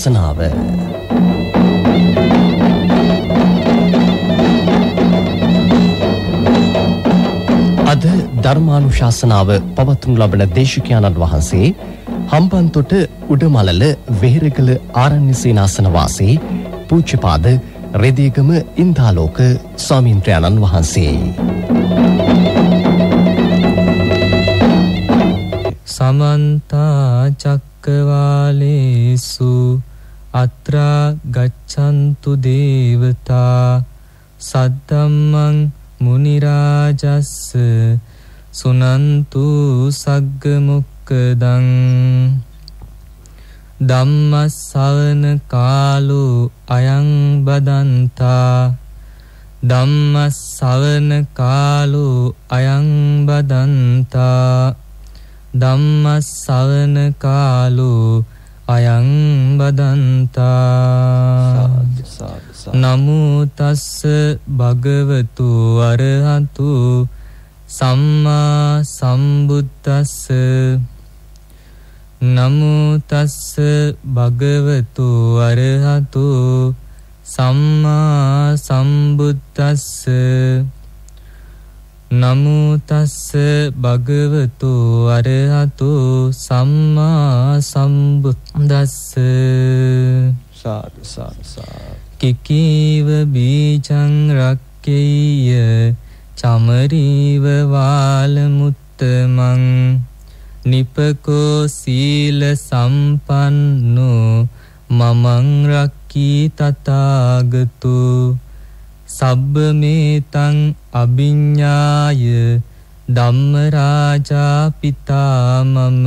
ධර්මානුශාසනාව අද ධර්මානුශාසනාව පවත්වනු ලබන දේශකයාණන් වහන්සේ හම්බන්තොට උඩමලල වෙහෙරගල ආරණ්‍ය සේනාසන වාසී පූජ්‍යපාද රෙදේගම ඉන්දාලෝක ස්වාමීන්ද්‍රයාණන් වහන්සේ. සමන්තා චක්කවාලේසු අත්‍රා ගච්ඡන්තු දේවතා සද්දම්මං මුනිරාජස්ස සුනන්තු සග්ග මොක්කදං ධම්මස්සවන කාලෝ අයං බදන්තා ධම්මස්සවන කාලෝ අයං බදන්තා ධම්මස්සවන කාලෝ අයං බදන්තා. නමුතස්ස භගවතු අරහතු. සම්මා සම්බුද්දස්ස. නමුතස්ස භගවතු අරහතු. සම්මා සම්බුද්දස්ස නමුතස්ස භගවතු අරහතු සම්මා සම්බුද්දස්ස. සාදු සාදු සාදු. කිකීව බීජං රක්කෙය්‍ය චමරීව වාලමුත්තමං නිපකෝ සීල සම්පන්නෝ මමං රක්කී තථාගතු. සබ්බමේතං අභිඤ්ඤාය ධම්මරාජා පිතා මම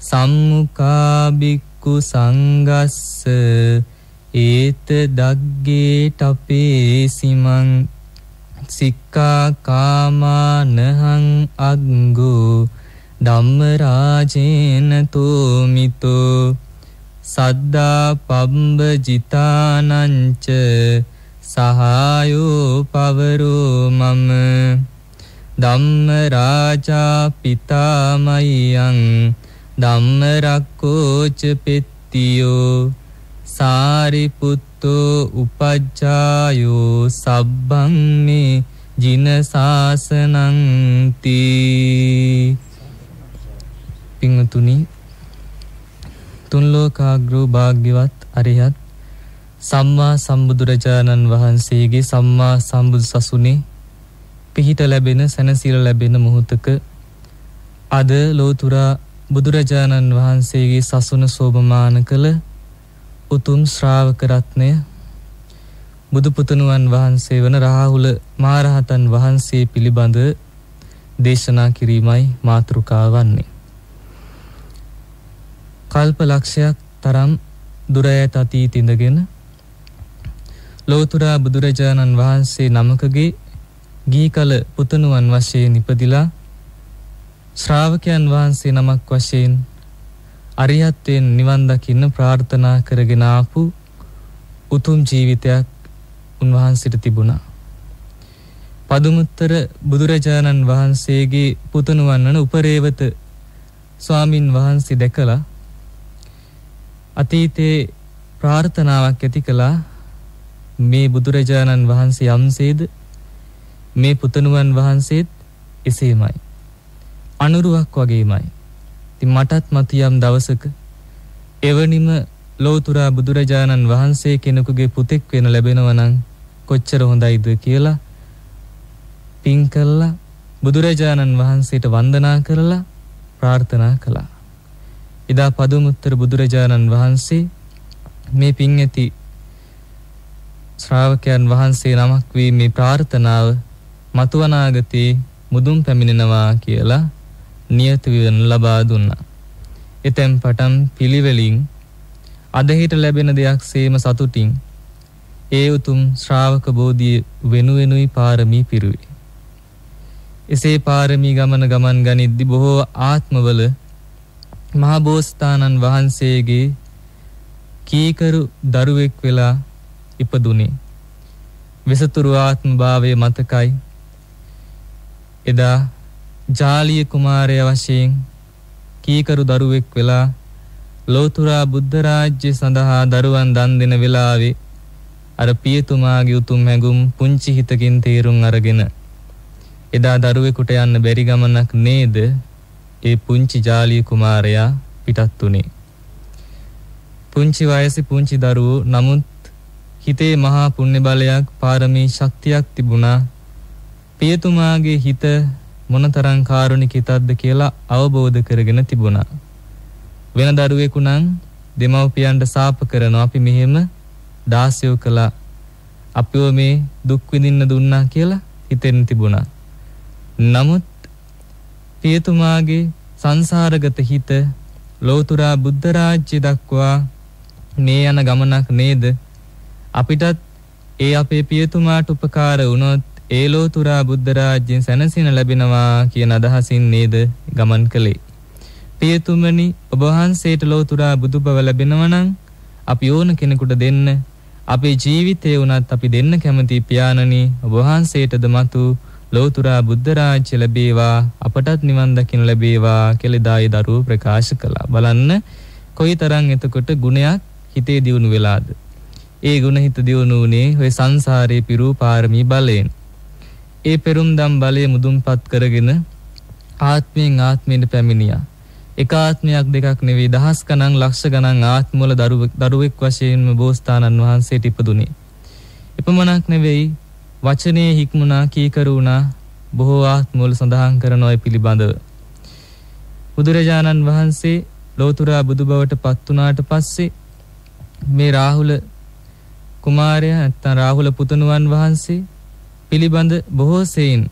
සම්මුඛා බික්කු සංගස්ස ඒත දග්ගේ ටපේ සිමං සික්කා කාමානහං අග්ගෝ ධම්මරාජේන තෝමිතෝ සද්දා පබ්බ ජිතානංච සහායෝ පවරෝ මම. ධම්මරාජා පිතාමයියං ධම්මරක්කෝච පෙත්තියෝ. සාරිපුත්තෝ උපජ්ජායෝ සබ්බං මේ ජිනසාසනංති පිංතුනි තුන්ලෝකාග්‍රෝ භාග්‍යවත් අරිහත් සම්මා සම්බුදුරජාණන් වහන්සේගේ සම්මා සම්බුදු සසුනේ පිහිට ලැබෙන සැනසීල ලැබෙන මොහොතක අද ලෝතුරා බුදුරජාණන් වහන්සේගේ සසුන සෝභමාන කළ උතුම් ශ්‍රාවක රත්නය බුදුපුතනුවන් වහන්සේ වන රාහුල මාරහතන් වහන්සේ පිළිබඳ දේශනා කිරීමයි මාතෘකාව වන්නේ. කල්ප ලක්ෂයක් තරම් දුරයත් අතීත ඉඳගෙන ලෝතුරා බුදුරජාණන් වහන්සේ නමකගේ ගී කල පුතනුවන් වශයෙන් ඉපදිලා ශ්‍රාවකයන් වහන්සේ නමක් වශයෙන් අරිහත්වයෙන් නිවන් දකින්න ප්‍රාර්ථනා කරගෙන ආපු උතුම් ජීවිතයක් උන්වහන්සේට තිබුණා. පදුමුත්තර බුදුරජාණන් වහන්සේගේ පුතණුවන් වන උපරේවත ස්වාමින් වහන්සේ දැකලා අතීතේ ප්‍රාර්ථනාවක් ඇති කළා මේ බුදුරජාණන් වහන්සේ යම්සේද මේ පුතණුවන් වහන්සේත් එසේමයි. අනුරුවක් වගේමයි. ඉතින් මටත් මතියම් දවසක එවනිම ලෝතුරා බුදුරජාණන් වහන්සේ කෙනෙකුගේ පුතෙක් වෙන ලැබෙනවා නම් කොච්චර හොඳයිද කියලා පින් කළා බුදුරජාණන් වහන්සේට වන්දනා කරලා ප්‍රාර්ථනා කළා. එදා පදුමුත්තර බුදුරජාණන් වහන්සේ මේ පින් ඇති ශ්‍රාවකයන් වහන්සේ නමක් වී මේ ප්‍රාර්ථනාව මතුවනාගතේ මුදුන් පැමිණෙනවා කියලා නියත විවරණ ලබා දුන්නා. එතෙන් පටන් පිළිවෙලින් අදහිට ලැබෙන දෙයක් සේම සතුටින් ඒ උතුම් ශ්‍රාවක බෝධිය වෙනුවෙනුයි පාරමී පිරුවේ. එසේ පාරමී ගමන ගමන් ගනිද්දි බොහෝ ආත්මවල මහබෝස්ථානන් වහන්සේගේ කීකරු දරුවෙක් වෙලා ඉපදුනේ. විසතුරු ආත්ම භාවය මතකයි. එදා ජාලිය කුමාරය වශයෙන් කීකරු දරුවෙක් වෙලා ලෝතුරා බුද්ධ රාජ්‍ය සඳහා දරුවන් දන් දෙන වෙලාවේ අර පියතුමාගේ උතුම් හැඟුම් පුංචි හිතකින් තේරුම් අරගෙන එදා දරුවෙකුට යන්න බැරි ගමනක් නේද ඒ පුංචි ජාලිය කුමාරයා පිටත් වුණේ. පුංචි වයසේ පුංචි දරුවෝ නමුත් හිතේ මහා පුණ්‍ය බලයක් පාරමී ශක්තියක් තිබුණා. පියතුමාගේ හිත මොනතරම් කාරුණික හිතක්ද කියලා අවබෝධ කරගෙන තිබුණා. වෙන දරුවෙකු නම් දෙමව්පියන්ට සාප කරනවා අපි මෙහෙම දාසයෝ කළා. අපිව මේ දුක් විඳින්න දුන්නා කියලා හිතෙන් තිබුණා. නමුත් පියතුමාගේ සංසාරගත හිත ලෝතුරා බුද්ධ රාජ්‍ය දක්වා මේ යන ගමනක් නේද අපිටත් ඒ අපේ පියතුමාට උපකාර වුණොත් ඒ ලෝතුරා බුද්ධ රාජ්‍යයෙන් සැනසෙන ලැබෙනවා කියන අදහසින් නේද ගමන් කළේ. පියතුමනි ඔබ වහන්සේට ලෝතුරා බුදුබව ලැබෙනවා නම් අපි ඕන කෙනෙකුට දෙන්න අපේ ජීවිතේ වුණත් අපි දෙන්න කැමති පියාණනි ඔබ වහන්සේටද මතු ලෝතුරා බුද්ධ රාජ්‍ය ලැබේවා අපටත් නිවන් දකින්න ලැබේවා කියලා දායි දරුවෝ ප්‍රකාශ කළා. බලන්න කොයිතරම් එතකොට ගුණයක් හිතේ දියුණු වෙලාද. ඒ ගුණ හිත දියුණු වුණේ ඔය සංසාරේ පිරූ පාරමී බලයෙන්. ඒ පෙරුම්දම් බලය මුදුන්පත් කරගෙන ආත්මයෙන් ආත්මයට පැමිණියා. එක ආත්මයක් දෙකක් නෙවෙයි දහස් ගණන් ලක්ෂ ගණන් ආත්මවල දරුවෙක් වශයෙන්ම බෝසතාණන් වහන්සේට ඉපදුනේ. එපමණක් නෙවෙයි වචනේ හික්මුණා කීකරු වුණා බොහෝ ආත්මවල සඳහන් කරන ඔය පිළිබඳව. බුදුරජාණන් වහන්සේ ලෝතුරා බුදු බවට පත් වුණාට පස්සේ මේ රාහුල කුමාරයා නැත්නම් රාහුල පුතණුවන් වහන්සේ පිළිබඳ බොහෝ සෙයින්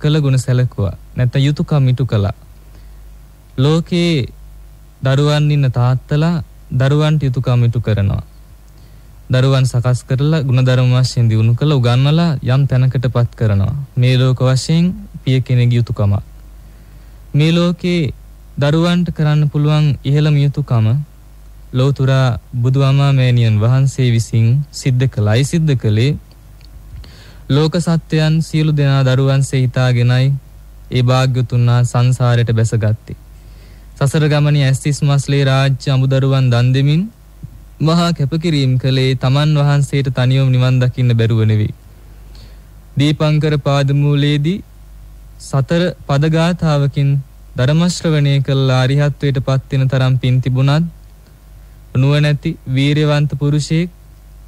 කළ ගුණ සැලකුවා. නැත්නම් යුතුයකම් ඉටු කළා. ලෝකේ දරුවන් ඉන්න තාත්තලා දරුවන්ට යුතුයකම් ඉටු කරනවා. දරුවන් සකස් කරලා ಗುಣධර්ම වශයෙන් දිනු කළ උගන්වලා යම් තැනකටපත් කරනවා. මේ ලෝක වශයෙන් පිය කෙනෙකුගේ යුතුයකම. මේ ලෝකේ දරුවන්ට කරන්න පුළුවන් ඉහළම යුතුයකම ලෝතුරා බුදුආමා මෑණියන් වහන්සේ විසින් සිද්ධ කළයි සිද්ධ කළේ ලෝක සත්‍යයන් සියලු දෙනා දරුවන් සෙහිතාගෙනයි ඒ භාග්‍යතුන් සංසාරයට බැසගත්තේ. සසර ගමනේ ඇස්තිස් මස්ලේ රාජ්‍ය අමුදරුවන් දන් දෙමින් මහා කැපකිරීම කළේ තමන් වහන්සේට තනියම නිවන් දකින්න බැරුව නෙවෙයි. දීපංකර පාදමූලයේදී සතර පදගාථාවකින් ධර්ම ශ්‍රවණය කළ අරිහත්වයට පත් වෙන තරම් පින් තිබුණත් නුවණැති වීරයවන්ත පුරුෂයෙක්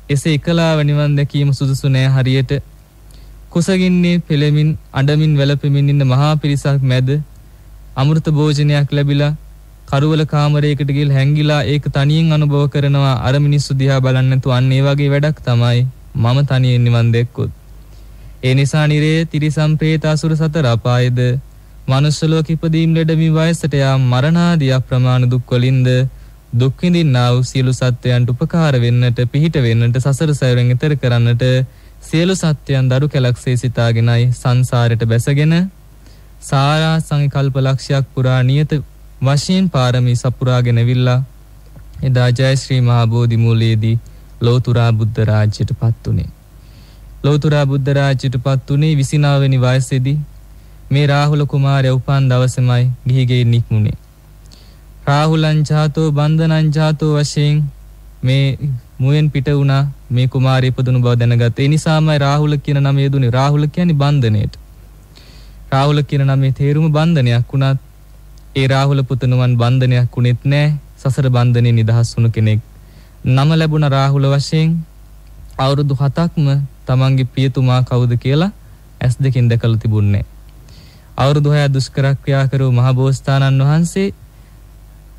එසේ එකලාව නිවන් දැකීම සුදුසු නෑ හරියට. කුසගින්නේ පෙළෙමින් අඬමින් වැළපෙමින් ඉන්න මහා පිරිසක් මැද අමෘත භෝජනයක් ලැබිලා කරුවල කාමරයකට ගිහලා හැංගිලා ඒක තනියෙන් අනුභව කරනවා අර මිනිස්සු දිහා බලන්නේ නැතුව අන්න ඒ වගේ වැඩක් තමයි මම තනියෙන් නිවන් දැක්කොත්. ඒ නිසා නිරේ තිරිසම් പ്രേත අසුර සතර අපායද මනුෂ්‍ය ලෝක ඉපදීම් ලෙඩමි වයසට යා මරණාදී අප්‍රමාණ දුක් වලින්ද දුක් විඳින්නා වූ සියලු සත්වයන්ට උපකාර වෙන්නට පිහිට වෙන්නට සසර සැවරෙන් ඈතර කරන්නට සියලු සත්‍යයන් දරු කැලක්සේ සිතාගෙනයි සංසාරයට බැසගෙන සාරා සංකල්ප ලක්ෂයක් පුරා නියත වශයෙන් පාරමී සපුරාගෙන විල්ලා එදා ජයශ්‍රී මහා බෝධි මූලයේදී ලෝතුරා බුද්ධ රාජ්‍යයට පත් උනේ. ලෝතුරා බුද්ධ රාජ්‍යයට පත් උනේ 29 වෙනි වයසේදී මේ රාහුල කුමාරයා උපන් දවසේමයි ගිහිගේ නික්මුනේ. රාහුලං ජාතෝ බන්ධනං ජාතෝ වශයෙන් මේ මුවෙන් පිට වුණා මේ කුමාරය ඉපදුණු බව දැනගත්තා. ඒ නිසාමයි රාහුල කියන නම යෙදුනේ. රාහුල කියන්නේ බන්ධනයට. රාහුල කියන නමේ තේරුම බන්ධනයක් වුණත් ඒ රාහුල පුතණුවන් බන්ධනයක් වුණෙත් නෑ. සසර බන්ධනේ නිදහස් වුණු කෙනෙක්. නම ලැබුණ රාහුල වශයෙන් අවුරුදු 7ක්ම තමන්ගේ පියතුමා කවුද කියලා ඇස් දෙකින් දැකලා තිබුණේ. අවුරුදු 6 දුෂ්කර ක්‍රියා කරූ මහබෝසතාණන් වහන්සේ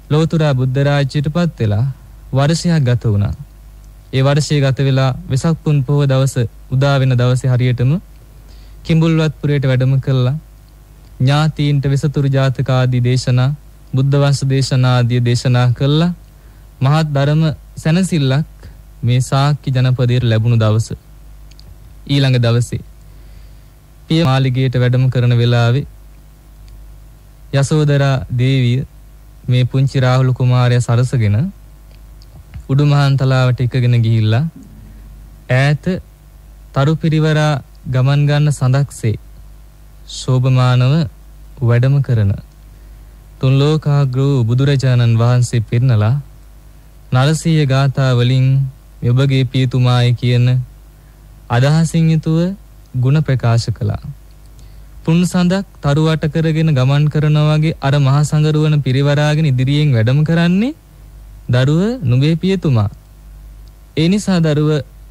ලෝතුරා බුද්ධ රාජ්‍යයටපත් වෙලා වර්ෂයක් ගත වුණා. ඒ වර්ෂය ගත වෙලා වෙසක් පුන් පොහොව දවස උදා වෙන දවසේ හරියටම කිඹුල්වත්පුරයට වැඩම කළා. ඥාතීන්ට වෙසතුරු ජාතක ආදී දේශනා, බුද්ධ වංශ දේශනා ආදී දේශනා කළා. මහත් ධර්ම සැනසෙල්ලක් මේ සාක්කි ජනපදයට ලැබුණු දවස. ඊළඟ දවසේ පිය මාලිගයට වැඩම කරන වෙලාවේ යසෝදරා දේවිය මේ පුංචි රාහුල කුමාරයා සරසගෙන උඩුමහන් තලාවට එකගෙන ගිහිල්ලා ඈත තරු පිරිවරා ගමන් ගන්න සඳක්සේ ශෝභමානව වැඩම කරන තුන් ලෝකාග්‍ර වූ බුදුරජාණන් වහන්සේ පෙන්නලා නරසීය ගාථා වලින් ඔබගේ පියතුමායි කියන අදහසින් යුතුව ಗುಣ ප්‍රකාශ කළා. පුන් සඳක් තරුවට කරගෙන ගමන් කරනවා වගේ අර මහා සංගරුවන පිරිවරාගෙන ඉදිරියෙන් වැඩම කරන්නේ දරුව නුඹේ පියතුමා. ඒ නිසා දරුව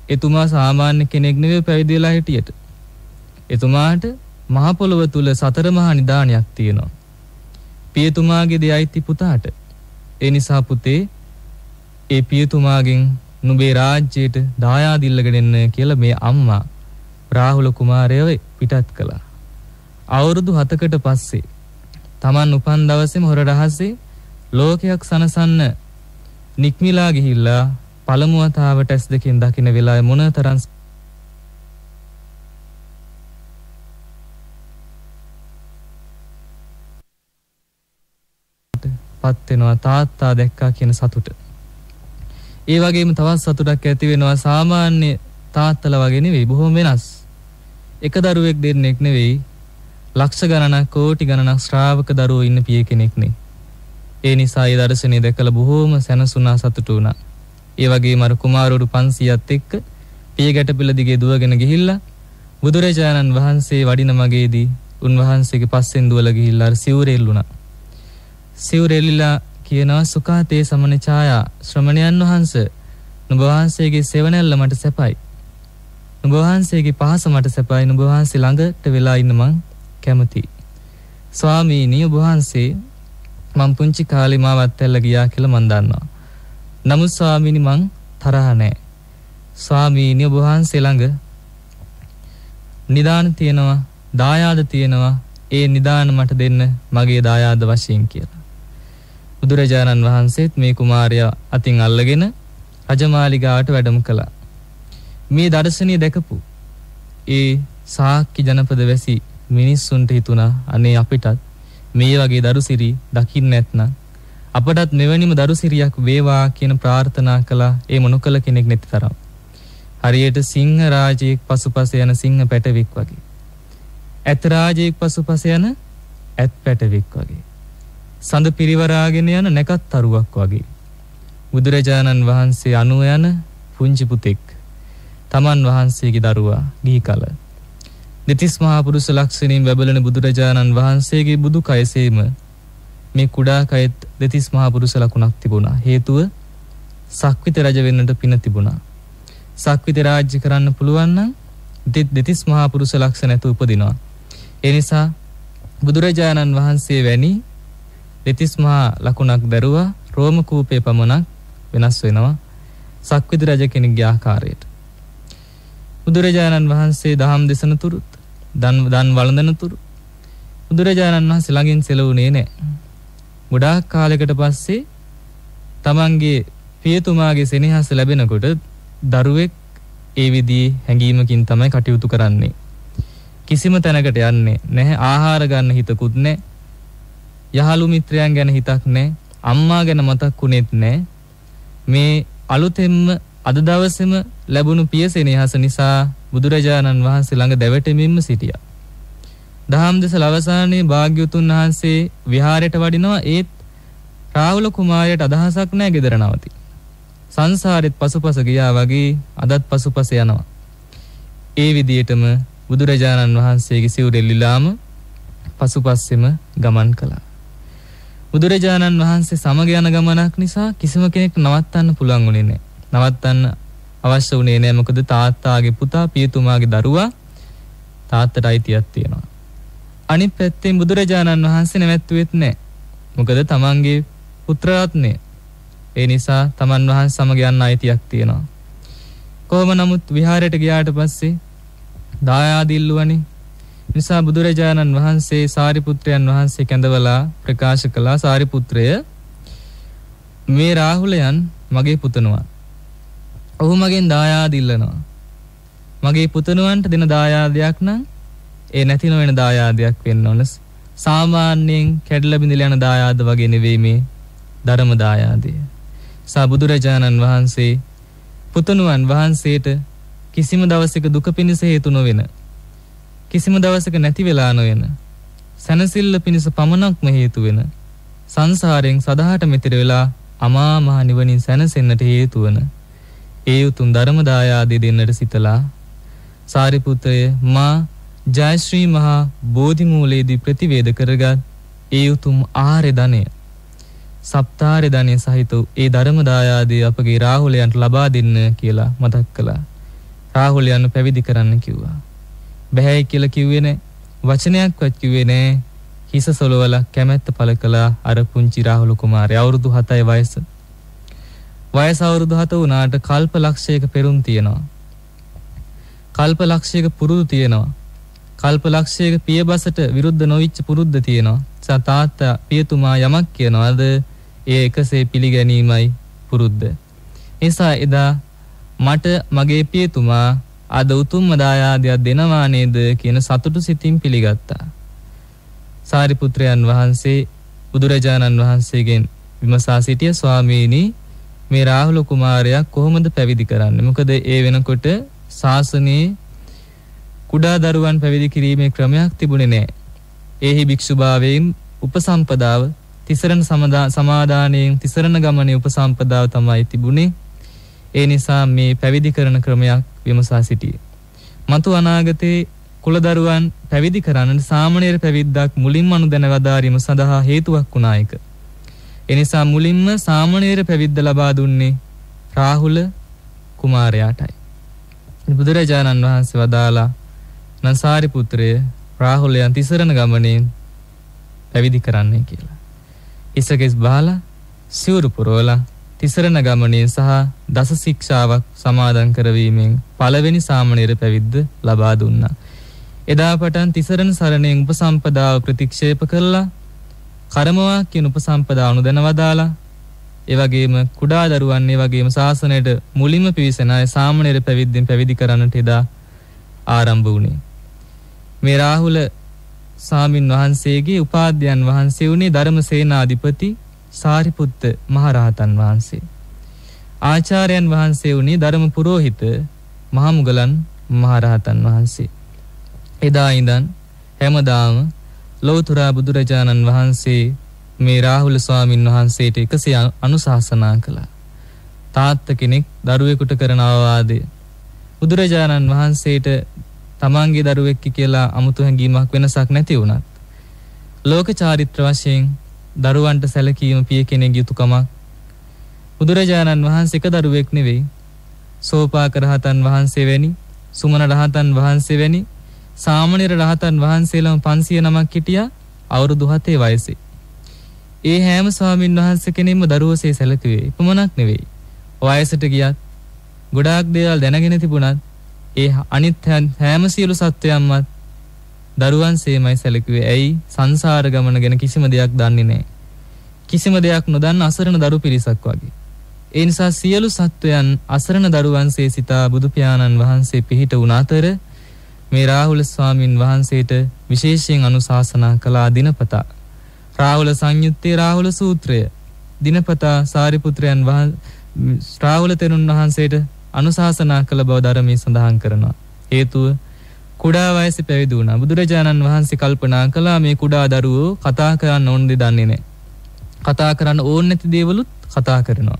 එතුමා සාමාන්‍ය කෙනෙක් නෙවෙයි පැවිදි වෙලා හිටියට. එතුමාට මහ පොළොව තුල සතර මහා නිදානයක් තියෙනවා. පියතුමාගේ දෙයයිති පුතාට. ඒ නිසා පුතේ ඒ පියතුමාගෙන් නුඹේ රාජ්‍යයට දායාද ඉල්ලගෙන එන්න කියලා මේ අම්මා රාහුල කුමාරයව පිටත් කළා. අවුරුදු 7කට පස්සේ Taman උපන් දවසේම හොර රහසේ ලෝකයක් සනසන්න නික්මිලා ගිහිල්ලා පළමු වතාවට ඇස් දෙකෙන් දකින වෙලාවේ මොනතරම් පත් වෙනවා තාත්තා දැක්කා කියන සතුට. ඒ වගේම තවත් සතුටක් ඇති වෙනවා සාමාන්‍ය තාත්තලා වගේ නෙවෙයි බොහොම වෙනස්. එක දරුවෙක් දෙන්නෙක් නෙවෙයි ලක්ෂ ගණනක් කෝටි ගණනක් ශ්‍රාවක දරුවෝ ඉන්න පිය කෙනෙක් නේ. ඒ නිසා ඒ දර්ශනය දැකලා බොහෝම සැනසුණා සතුටු වුණා. ඒ වගේම අර කුමාරවරු 500ත් එක්ක පිය ගැටපිළ දිගේ දුවගෙන ගිහිල්ලා බුදුරජාණන් වහන්සේ වඩින මගේදී උන්වහන්සේගේ පස්සෙන් දුවලා ගිහිල්ලා අර සිවුරෙල්ලුණා. සිවුරෙල්ලිලා කියනවා සුඛාතේ සමන ඡායා ශ්‍රමණයන් වහන්සේ නුඹ වහන්සේගේ සෙවණැල්ල මට සැපයි. නුඹ වහන්සේගේ පහස මට සැපයි. නුඹ වහන්සේ ළඟට වෙලා ඉන්න මං කැමතියි. ස්වාමීනි ඔබ වහන්සේ මං පුංචි කාලේ මාවත් ඇල්ල ගියා කියලා මං දන්නවා. නමුත් ස්වාමීනි මං තරහ නැහැ. ස්වාමීනි ඔබ වහන්සේ ළඟ නිදාන තියෙනවා, දායාද තියෙනවා. ඒ නිදාන මට දෙන්න මගේ දායාද වශයෙන් කියලා. බුදුරජාණන් වහන්සේත් මේ කුමාරයා අතින් අල්ලගෙන රජමාලිගාවට වැඩම කළා. මේ දර්ශනීය දැකපු ඒ සාක්කි ජනපද වැසි මිනිස්සුන්ට හිතුණා අනේ අපිටත් මේ වගේ දරුසිරි දකින්න නැත්නම් අපටත් මෙවැනිම දරුසිරියක් වේවා කියන ප්‍රාර්ථනා කළා ඒ මොනකල කෙනෙක් නැති තරම්. හරියට සිංහ රාජයෙක් පසුපස යන සිංහ පැටවෙක් වගේ. ඇත් රාජයෙක් පසුපස යන ඇත් පැටවෙක් වගේ. සඳ පිරිවරාගෙන යන නැකත් තරුවක් වගේ. බුදුරජාණන් වහන්සේ අනුව යන පුංචි පුතෙක්. තමන් වහන්සේගේ දරුවා ගිහි කල. දෙතිස් මහා පුරුෂ ලක්ෂණින් බැබලෙන බුදුරජාණන් වහන්සේගේ බුදු කයසේම මේ කුඩා කයෙත් දෙතිස් මහා පුරුෂ ලකුණක් තිබුණා. හේතුව සක්විත රජ වෙන්නට පින තිබුණා. සක්විත රාජ්‍ය කරන්න පුළුවන් නම් දෙතිස් මහා පුරුෂ ලක්ෂණ ඇතුව උපදිනවා. ඒ නිසා බුදුරජාණන් වහන්සේ වැනි දෙතිස් මහා ලකුණක් දරුවා රෝම කූපේ පමණක් වෙනස් වෙනවා. සක්විත රජ කෙනෙක්ගේ ආකාරයට. බුදුරජාණන් වහන්සේ දහම් දෙසන තුරුත් දන් දන් වළඳන තුරු බුදුරජාණන් වහන්සේ ළඟින් සෙලවුණේ නැහැ. ගොඩාක් කාලයකට පස්සේ තමන්ගේ පියතුමාගේ සෙනෙහස ලැබෙනකොට දරුවෙක් ඒ විදිහේ හැඟීමකින් තමයි කටයුතු කරන්නේ. කිසිම තැනකට යන්නේ නැහැ. ආහාර ගන්න හිතකුත් නැහැ. යහළු මිත්‍රයන් ගැන හිතක් නැහැ. අම්මා ගැන මතක්ුනේත් නැහැ. මේ අලුතෙන්ම අද දවසේම ලැබුණු පිය සෙනෙහස නිසා බුදුරජාණන් වහන්සේ ළඟ දැවටෙමින්ම සිටියා. දහම් දෙස අවසානයේ භාග්‍යවතුන් වහන්සේ විහාරයට වඩිනවා ඒත් රාහුල කුමාරයට අදහසක් නැහැ ගෙදර නවති. සංසාරෙත් පසුපස ගියා වගේ අදත් පසුපස යනවා. ඒ විදිහටම බුදුරජාණන් වහන්සේගේ සිවුරෙල්ලිලාම පසුපස්සෙම ගමන් කළා. බුදුරජාණන් වහන්සේ සමග යන ගමනක් නිසා කිසිම කෙනෙක් නවත්තන්න පුළුවන් වුණේ නැහැ. නවත්තන්න අවශ්‍ය වුණේ නැහැ මොකද තාත්තාගේ පුතා පියතුමාගේ දරුවා තාත්තට අයිතියක් තියෙනවා. අනිත් පැත්තෙන් බුදුරජාණන් වහන්සේ නැවැත්තුවෙත් නැහැ. මොකද තමන්ගේ පුත්‍රරත්නය. ඒ නිසා තමන් වහන්සේ සමග යන්න අයිතියක් තියෙනවා. කොහොම නමුත් විහාරයට ගියාට පස්සේ දායාද ඉල්ලුවනේ. නිසා බුදුරජාණන් වහන්සේ සාරිපුත්‍රයන් වහන්සේ කැඳවලා ප්‍රකාශ කළා සාරිපුත්‍රය මේ රාහුලයන් මගේ පුතණුවන්. ඔහු මගෙන් දායාද ඉල්ලනවා. මගේ පුතණුවන්ට දෙන දායාදයක් නම් ඒ නැති නොවන දායාදයක් වෙන්න ඕන. සාමාන්‍යයෙන් කැඩලා බිඳලා යන දායාද වගේ නෙවෙයි මේ ධර්ම දායාදය. සා බුදුරජාණන් වහන්සේ පුතණුවන් වහන්සේට කිසිම දවසක දුක පිණිස හේතු නොවන කිසිම දවසක නැති වෙලා නොවන සැනසෙල්ල පිණිස පමණක්ම හේතු වෙන සංසාරයෙන් සදහට මෙතෙර වෙලා අමා මහ නිවනින් සැනසෙන්නට හේතු වන ඒ උතුම් ධර්ම දායාදේ දෙන්නට සිතලා සාරිපුත්‍රය මා ජයශ්‍රී මහා බෝධි මූලයේදී ප්‍රතිවේද කරගත් ඒ උතුම් ආර්ය ධනය සප්තාර්ය ධනය සහිත ඒ ධර්ම දායාදේ අපගේ රාහුලයන්ට ලබා දෙන්න කියලා මතක් කළා. රාහුලයන් පැවිදි කරන්න කිව්වා. බැහැයි කියලා කිව්වේ නෑ. වචනයක්වත් කිව්වේ නෑ. හිස සොලවල කැමැත්ත පළ කළා අර පුංචි රාහුල කුමාරයා අවුරුදු 7යි වයස. වයස අවුරුදු 7 වුණාට කල්ප ලක්ෂයක පෙරුම් තියෙනවා. කල්ප ලක්ෂයක පුරුදු තියෙනවා. කල්ප ලක්ෂයක පියබසට විරුද්ධ නොවිච්ච පුරුද්ද තියෙනවා. තාත්තා පියතුමා යමක් කියනවාද ඒ එකසේ පිළිගැනීමයි පුරුද්ද. නිසා එදා මට මගේ පියතුමා අද උතුම්ම දායාදයක් දෙනවා නේද කියන සතුටු සිතින් පිළිගත්තා. සාරිපුත්‍රයන් වහන්සේ බුදුරජාණන් වහන්සේගෙන් විමසා සිටිය ස්වාමීනි මේ රාහුල කුමාරයා කොහොමද පැවිදි කරන්නේ? මොකද ඒ වෙනකොට ශාසනයේ කුඩා දරුවන් පැවිදි කිරීමේ ක්‍රමයක් තිබුණේ නැහැ. ඒහි භික්ෂුභාවයෙන් උපසම්පදාව තිසරණ සමාදානයෙන් තිසරණ ගමනේ උපසම්පදාව තමයි තිබුණේ. ඒ නිසා මේ පැවිදි කරන ක්‍රමයක් විමසා සිටියේ. මතු අනාගතේ කුලදරුවන් පැවිදි කරන්නට සාමණේර පැවිද්දක් මුලින්ම අනුදැන වදාරීම සඳහා හේතුවක් වුණා එක. එනිසා මුලින්ම සාමණේර පැවිද්ද ලබා දුන්නේ රාහුල කුමාරයාටයි. බුදුරජාණන් වහන්සේ වදාලා නසාරි පුත්‍රය රාහුලයන් තිසරණ ගමනේ පැවිදි කරන්නේ කියලා. ඉසකෙස් බාලා සිවුරු පුරවලා තිසරණ ගමනේ සහ දස ශික්ෂාවක් සමාදන් කරවීමෙන් පළවෙනි සාමණේර පැවිද්ද ලබා දුන්නා. එදා පටන් තිසරණ සරණෙන් උපසම්පදාව ප්‍රතික්ෂේප කරලා කර්මවාක්‍යන උපසම්පදා අනුදැන වදාලා ඒ වගේම කුඩා දරුවන් ඒ වගේම ශාසනයට මුලින්ම පිවිසෙන අය සාමණේර පැවිද්දෙන් පැවිදි කරන්නට එදා ආරම්භ වුණේ. මේ රාහුල සාමින් වහන්සේගේ උපාධ්‍යයන් වහන්සේ වුණේ ධර්මසේනාධිපති සාරිපුත්ත මහරහතන් වහන්සේ. ආචාර්යයන් වහන්සේ වුණේ ධර්ම පුරෝහිත මහමුගලන් මහරහතන් වහන්සේ. එදා ඉඳන් හැමදාම ලෞතුරා බුදුරජාණන් වහන්සේ මේ රාහුල ස්වාමින් වහන්සේට එකසේ අනුශාසනා කළා. තාත්ත කෙනෙක් දරුවෙකුට කරන අවවාදය බුදුරජාණන් වහන්සේට තමන්ගේ දරුවෙක්කි කියලා අමුතු හැඟීමක් වෙනසක් නැති වුණත් ලෝක චාරිත්‍ර වශයෙන් දරුවන්ට සැලකීම පිය කෙනෙක් යුතුකමක් බුදුරජාණන් වහන්සේ එක දරුවෙක් නෙවෙයි සෝපාක රහතන් වහන්සේ වැනි සුමන රහතන් වහන්සේ වැනි සාමණේර රහතන් වහන්සේලාම 500 නමක් හිටියා අවුරුදු 7 වයසේ. ඒ හැම ස්වාමින් වහන්සේ කෙනෙක්ම දරුවසේ සැලකුවේ. පමණක් නෙවෙයි. වයසට ගියත් ගොඩාක් දේවල් දැනගෙන තිබුණත් ඒ අනිත් හැම සියලු සත්වයන්මත් දරුවන් සේමයි සැලකුවේ. ඇයි සංසාර ගමන ගැන කිසිම දෙයක් දන්නේ නැහැ. කිසිම දෙයක් නොදන්න අසරණ දරු පිරිසක් වගේ. ඒ නිසා සියලු සත්වයන් අසරණ දරුවන්සේ සිතා බුදු පියාණන් වහන්සේ පිහිට වුණ අතර මේ රාහුල ස්වාමින් වහන්සේට විශේෂයෙන් අනුශාසනා කළා දිනපතා. රාහුල සංයුත්තේ රාහුල සූත්‍රය දිනපතා සාරිපුත්‍රයන් වහන්සේ රාහුල තෙරුන් වහන්සේට අනුශාසනා කළ බව ධර්මයේ සඳහන් කරනවා. හේතුව කුඩා වයසේ පැවිදි වුණා. බුදුරජාණන් වහන්සේ කල්පනා කළා මේ කුඩා දරුවෝ කතා කරන්න ඕන දෙ දන්නේ නැහැ. කතා කරන්න ඕන නැති දේවලුත් කතා කරනවා.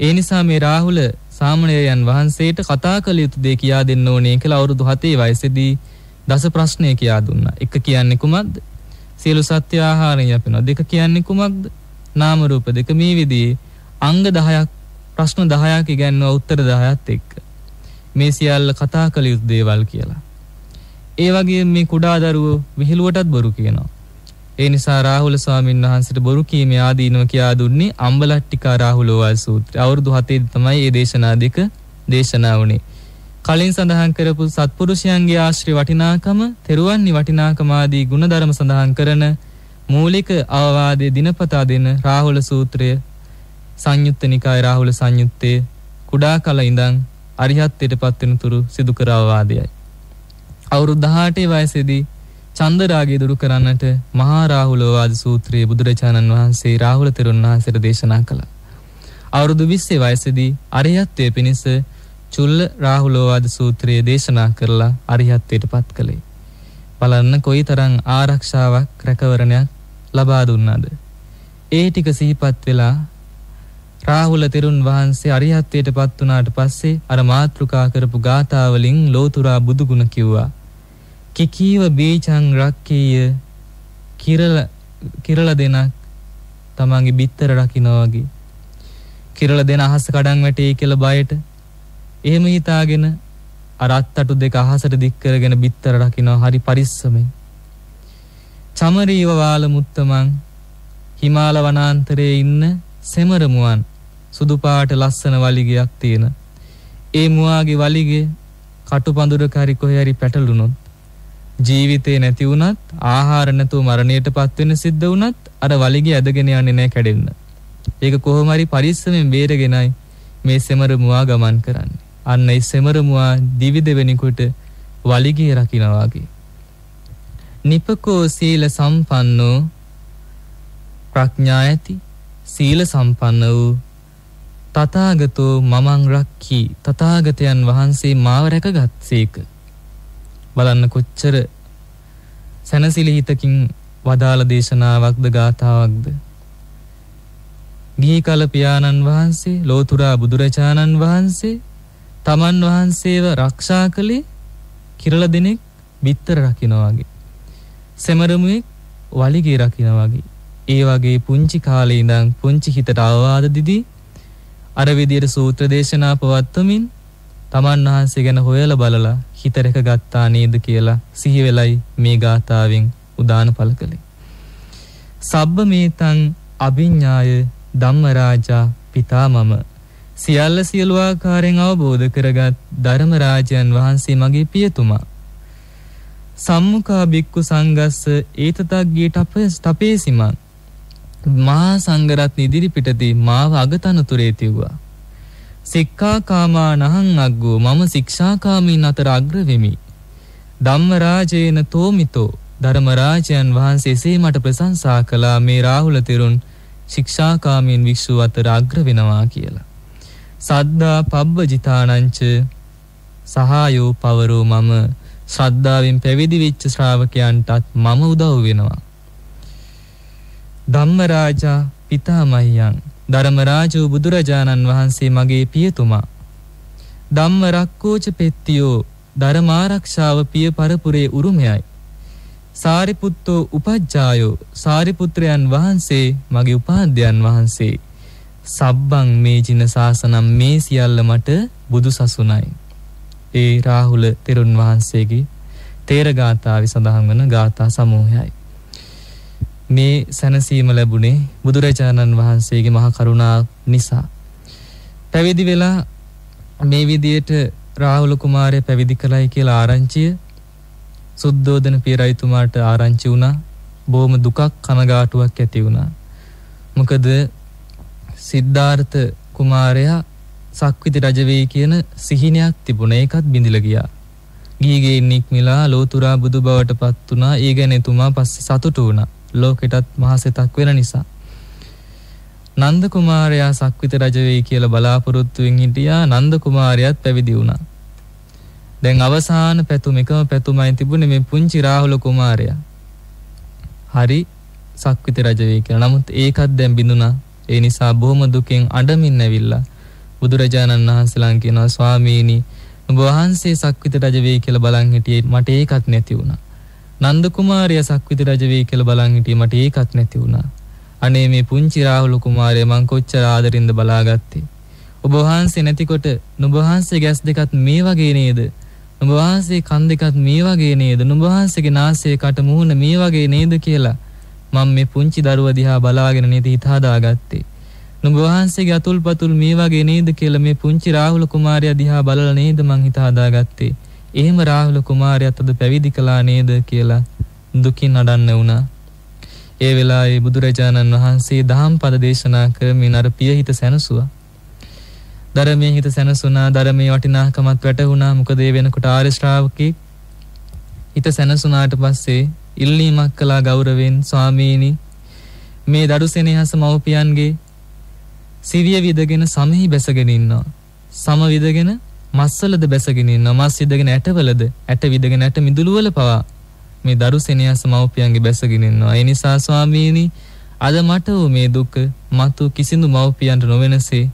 ඒ නිසා මේ රාහුල සාමණේරයන් වහන්සේට කතා කළ යුතු දේ කියා දෙන්න ඕනේ කියලා අවුරුදු 7 වයසේදී දස ප්‍රශ්නය කියා දුන්නා. එක කියන්නේ කුමක්ද? සියලු සත්‍ය ආහාරය යපෙනවා. දෙක කියන්නේ කුමක්ද? නාම රූප දෙක මේ විදිහේ අංග 10ක් ප්‍රශ්න 10ක් ඉගැන්වුවා උත්තර 10ත් එක්ක. මේ සියල්ල කතා කළ යුතු දේවල් කියලා. ඒ වගේ මේ කුඩා දරුවෝ විහිළුවටත් බොරු කියනවා. ඒ නිසා රාහුල ස්වාමීන් වහන්සේට බොරු කීමේ ආදීනව කියා දුන්නේ අම්බලට්ටිකා රාහුලෝවාල් සූත්‍රය. අවුරුදු 7 තමයි මේ දේශනා දෙක දේශනා වුණේ. කලින් සඳහන් කරපු සත්පුරුෂයන්ගේ ආශ්‍රය වටිනාකම, තෙරුවන්හි වටිනාකම ආදී ගුණධර්ම සඳහන් කරන මූලික අවවාදයේ දිනපතා දෙන රාහුල සූත්‍රය සංයුත්ත නිකාය රාහුල සංයුත්තේ කුඩා කල ඉඳන් අරිහත්ත්වයට පත් වෙන තුරු සිදු කර අවවාදයයි. අවුරුදු 18 වයසේදී චන්දරාගය දුරු කරන්නට මහා රාහුලෝවාද සූත්‍රයේ බුදුරජාණන් වහන්සේ රාහුල තෙරුන් වහන්සේට දේශනා කළා. අවුරුදු 20 වයසේදී අරිහත්ත්වයේ පිණිස චුල්ල රාහුලෝවාද සූත්‍රයේ දේශනා කරලා අරිහත්ත්වයට පත් කළේ. බලන්න කොයිතරම් ආරක්ෂාවක් රැකවරණයක් ලබා දුන්නාද. ඒ ටික සිහිපත් වෙලා රාහුල තෙරුන් වහන්සේ අරිහත්ත්වයට පත් වුණාට පස්සේ අර මාත්‍රුකා කරපු ගාථාවලින් ලෝතුරා බුදුගුණ කිව්වා. කිකීව බීජං රක්කීය කිරල කිරල දෙනක් තමන්ගේ බිත්තර රකින්නවා වගේ. කිරල දෙන අහස කඩන් වැටේ කියලා බයට එහෙම හිතාගෙන අර අත්තටු දෙක අහසට දික් කරගෙන බිත්තර රකින්නවා හරි පරිස්සමෙන්. චමරීව වාල මුත්තමන් හිමාල වනාන්තරයේ ඉන්න සෙමරමුවන් සුදු පාට ලස්සන වලිගයක් තියෙන. ඒ මුවාගේ වලිගේ කටුපඳුරක හරි කොහේ හරි පැටළුනොත් ජීවිතේ නැති වුණත් ආහාර නැතුව මරණයට පත් වෙන සිද්ධ වුණත් අර වලිගේ ඇදගෙන යන්නේ නැහැ කැඩෙන්න. ඒක කොහොම හරි පරිස්සමෙන් බේරගෙනයි මේ සෙමරමුවා ගමන් කරන්නේ. අන්න ඒ සෙමරමුවා දිවි දෙවෙනිකොට වලිගේ රකින්නවා වගේ. නිපකෝ සීල සම්පන්නෝ ප්‍රඥා ඇති සීල සම්පන්න වූ තථාගතෝ මමං රක්කී තථාගතයන් වහන්සේ මාව රැකගත්සේක බලන්න කොච්චර සැනසිලි හිතකින් වදාළ දේශනාවක්ද ගාථාවක්ද? ගිහි කල පියාණන් වහන්සේ ලෝතුරා බුදුරජාණන් වහන්සේ තමන් වහන්සේව රක්ෂා කළේ කිරල දෙනෙක් බිත්තර රකිනා වගේ. සෙමරමුවෙක් වලිගේ රකිනා වගේ. ඒ වගේ පුංචි කාලේ ඉඳන් පුංචි හිතට අවවාද දිදී අර විදියට සූත්‍ර දේශනා පවත්වමින් තමන් වහන්සේ ගැන හොයලා බලලා හිත රැක ගත්තා නේද කියලා සිහි වෙලයි මේ ගාථාවෙන් උදාන පළ කළේ. සබ්බ මේතං අභිඤ්ඤාය ධම්මරාජා පිතාමම සියල්ල සියලු ආකාරයෙන් අවබෝධ කරගත් ධර්මරාජයන් වහන්සේ මගේ පියතුමා. සම්මුඛා බික්කු සංගස්ස ඒතතග්ගේ තපේසිමන් මහා සංඝරත්න ඉදිරිපිටදී මාව අගතනතුරේ තිව්වා. සික්ඛාකාමා නහං අග්ගෝ මම ශික්ෂාකාමීන් අතර අග්‍ර වෙමි. ධම්මරාජේන තෝමිතෝ ධර්මරාජයන් වහන්සේ එසේ මට ප්‍රශංසා කළා මේ රාහුල තෙරුන් ශික්ෂාකාමීන් වික්ෂුව අතර අග්‍ර වෙනවා කියලා. සද්දා පබ්බජිතානංච සහායෝ පවරෝ මම ශ්‍රද්ධාවෙන් පැවිදි වෙච්ච ශ්‍රාවකයන්ටත් මම උදව් වෙනවා. ධම්මරාජා පිතාමහියන් ධර්මරාජෝ බුදුරජාණන් වහන්සේ මගේ පියතුමා. ධම්ම රක්කෝච පෙත්තියෝ ධර්මාරක්ෂාව පිය පරපුරේ උරුමයයි. සාරිපුත්තෝ උපජ්ජායෝ සාරිපුත්‍රයන් වහන්සේ මගේ උපාධ්‍යයන් වහන්සේ සබ්බං මේ ජින සාසනම් මේ සියල්ල මට බුදු සසුනයි. ඒ රාහුල තෙරුන් වහන්සේගේ තේරගාථාවි සඳහන් වන ගාථා සමූහයයි. මේ සැනසීම ලැබුණේ බුදුරජාණන් වහන්සේගේ මහා කරුණාව නිසා. පැවිදි වෙලා මේ විදියට රාහුල කුමාරය පැවිදි කළයි කියලා ආරංචිය සුද්ධෝදන පිය රජතුමාට ආරංචි වුණා. බොහොම දුකක් කනගාටුවක් ඇති වුණා. මොකද සිද්ධාර්ථ කුමාරයා සක්විති රජ වෙයි කියන සිහිනයක් තිබුණා. ඒකත් බිඳිලා ගියා. ගීගේ නික්මිලා ලෝතුරා බුදු බවට පත් වුණා. ඒ ගැන එතුමා පස්සේ සතුටු වුණා. ලෝකෙටත් මහසෙතක් වෙන නිසා. නන්ද කුමාරයා සක්විත රජ වෙයි කියලා බලාපොරොත්තුවෙන් හිටියා. නන්ද කුමාරයාත් පැවිදි වුණා. දැන් අවසාන පැතුම එකම පැතුමයි තිබුණේ මේ පුංචි රාහුල කුමාරයා. හරි සක්විත රජ වෙයි කියලා. නමුත් ඒකත් දැන් බිඳුණා. ඒ නිසා බොහොම දුකෙන් අඬමින් ඇවිල්ලා බුදුරජාණන් වහන්සේලාන් කියනවා ස්වාමීනි ඔබ වහන්සේ සක්විත රජ වෙයි කියලා බලන් හිටියේ මට ඒකත් නැති වුණා. නන්ද කුමාරයා සක්විති රජ වෙයි කියලා බලන් හිටියේ මට ඒකත් නැති වුණා. අනේ මේ පුංචි රාහුල කුමාරයා මං කොච්චර ආදරින්ද බලාගත්තේ. ඔබ වහන්සේ නැතිකොට නුඹ වහන්සේ ගැස් දෙකත් මේ වගේ නේද? නුඹ වහන්සේ කන් දෙකත් මේ වගේ නේද? නුඹ වහන්සේගේ නාසය කට මුහුණ මේ වගේ නේද කියලා මම මේ පුංචි දරුවා දිහා බලාගෙන නේද හිත හදාගත්තේ. නුඹ වහන්සේගේ අතුල්පතුල් මේ වගේ නේද කියලා මේ පුංචි රාහුල කුමාරයා දිහා බලලා නේද මං හිත හදාගත්තේ. එහෙම රාහුල කුමාරයාත් අද පැවිදි කළා නේද කියලා දුකින් අඩන්න වුණා. ඒ වෙලාවේ බුදුරජාණන් වහන්සේ දහම් පද දේශනා කරමින් අර පියහිත සැනසුවා. ධර්මයේ හිත සැනසුණා ධර්මයේ වටිනාකමත් වැටහුණා මොකද ඒ වෙනකොට ආර්ය ශ්‍රාවකෙක් හිත සැනසුණාට පස්සේ ඉල්ලීමක් කළා ගෞරවයෙන් ස්වාමීනි මේ දරු සෙනෙහස මව්පියන්ගේ සිවිය විදගෙන සමෙහි බැසගෙන ඉන්නවා සම විදගෙන මස්සලද බැසගෙන ඉන්නවා මස් විදගෙන ඇටවලද ඇට විදගෙන ඇට මිදුළු වල පවා මේ දරු සෙනෙහස මව්පියන්ගේ බැසගෙන ඉන්නවා ඒ නිසා ස්වාමීනි අද මට වූ මේ දුක මතු කිසිදු මව්පියන්ට නොවෙනසේ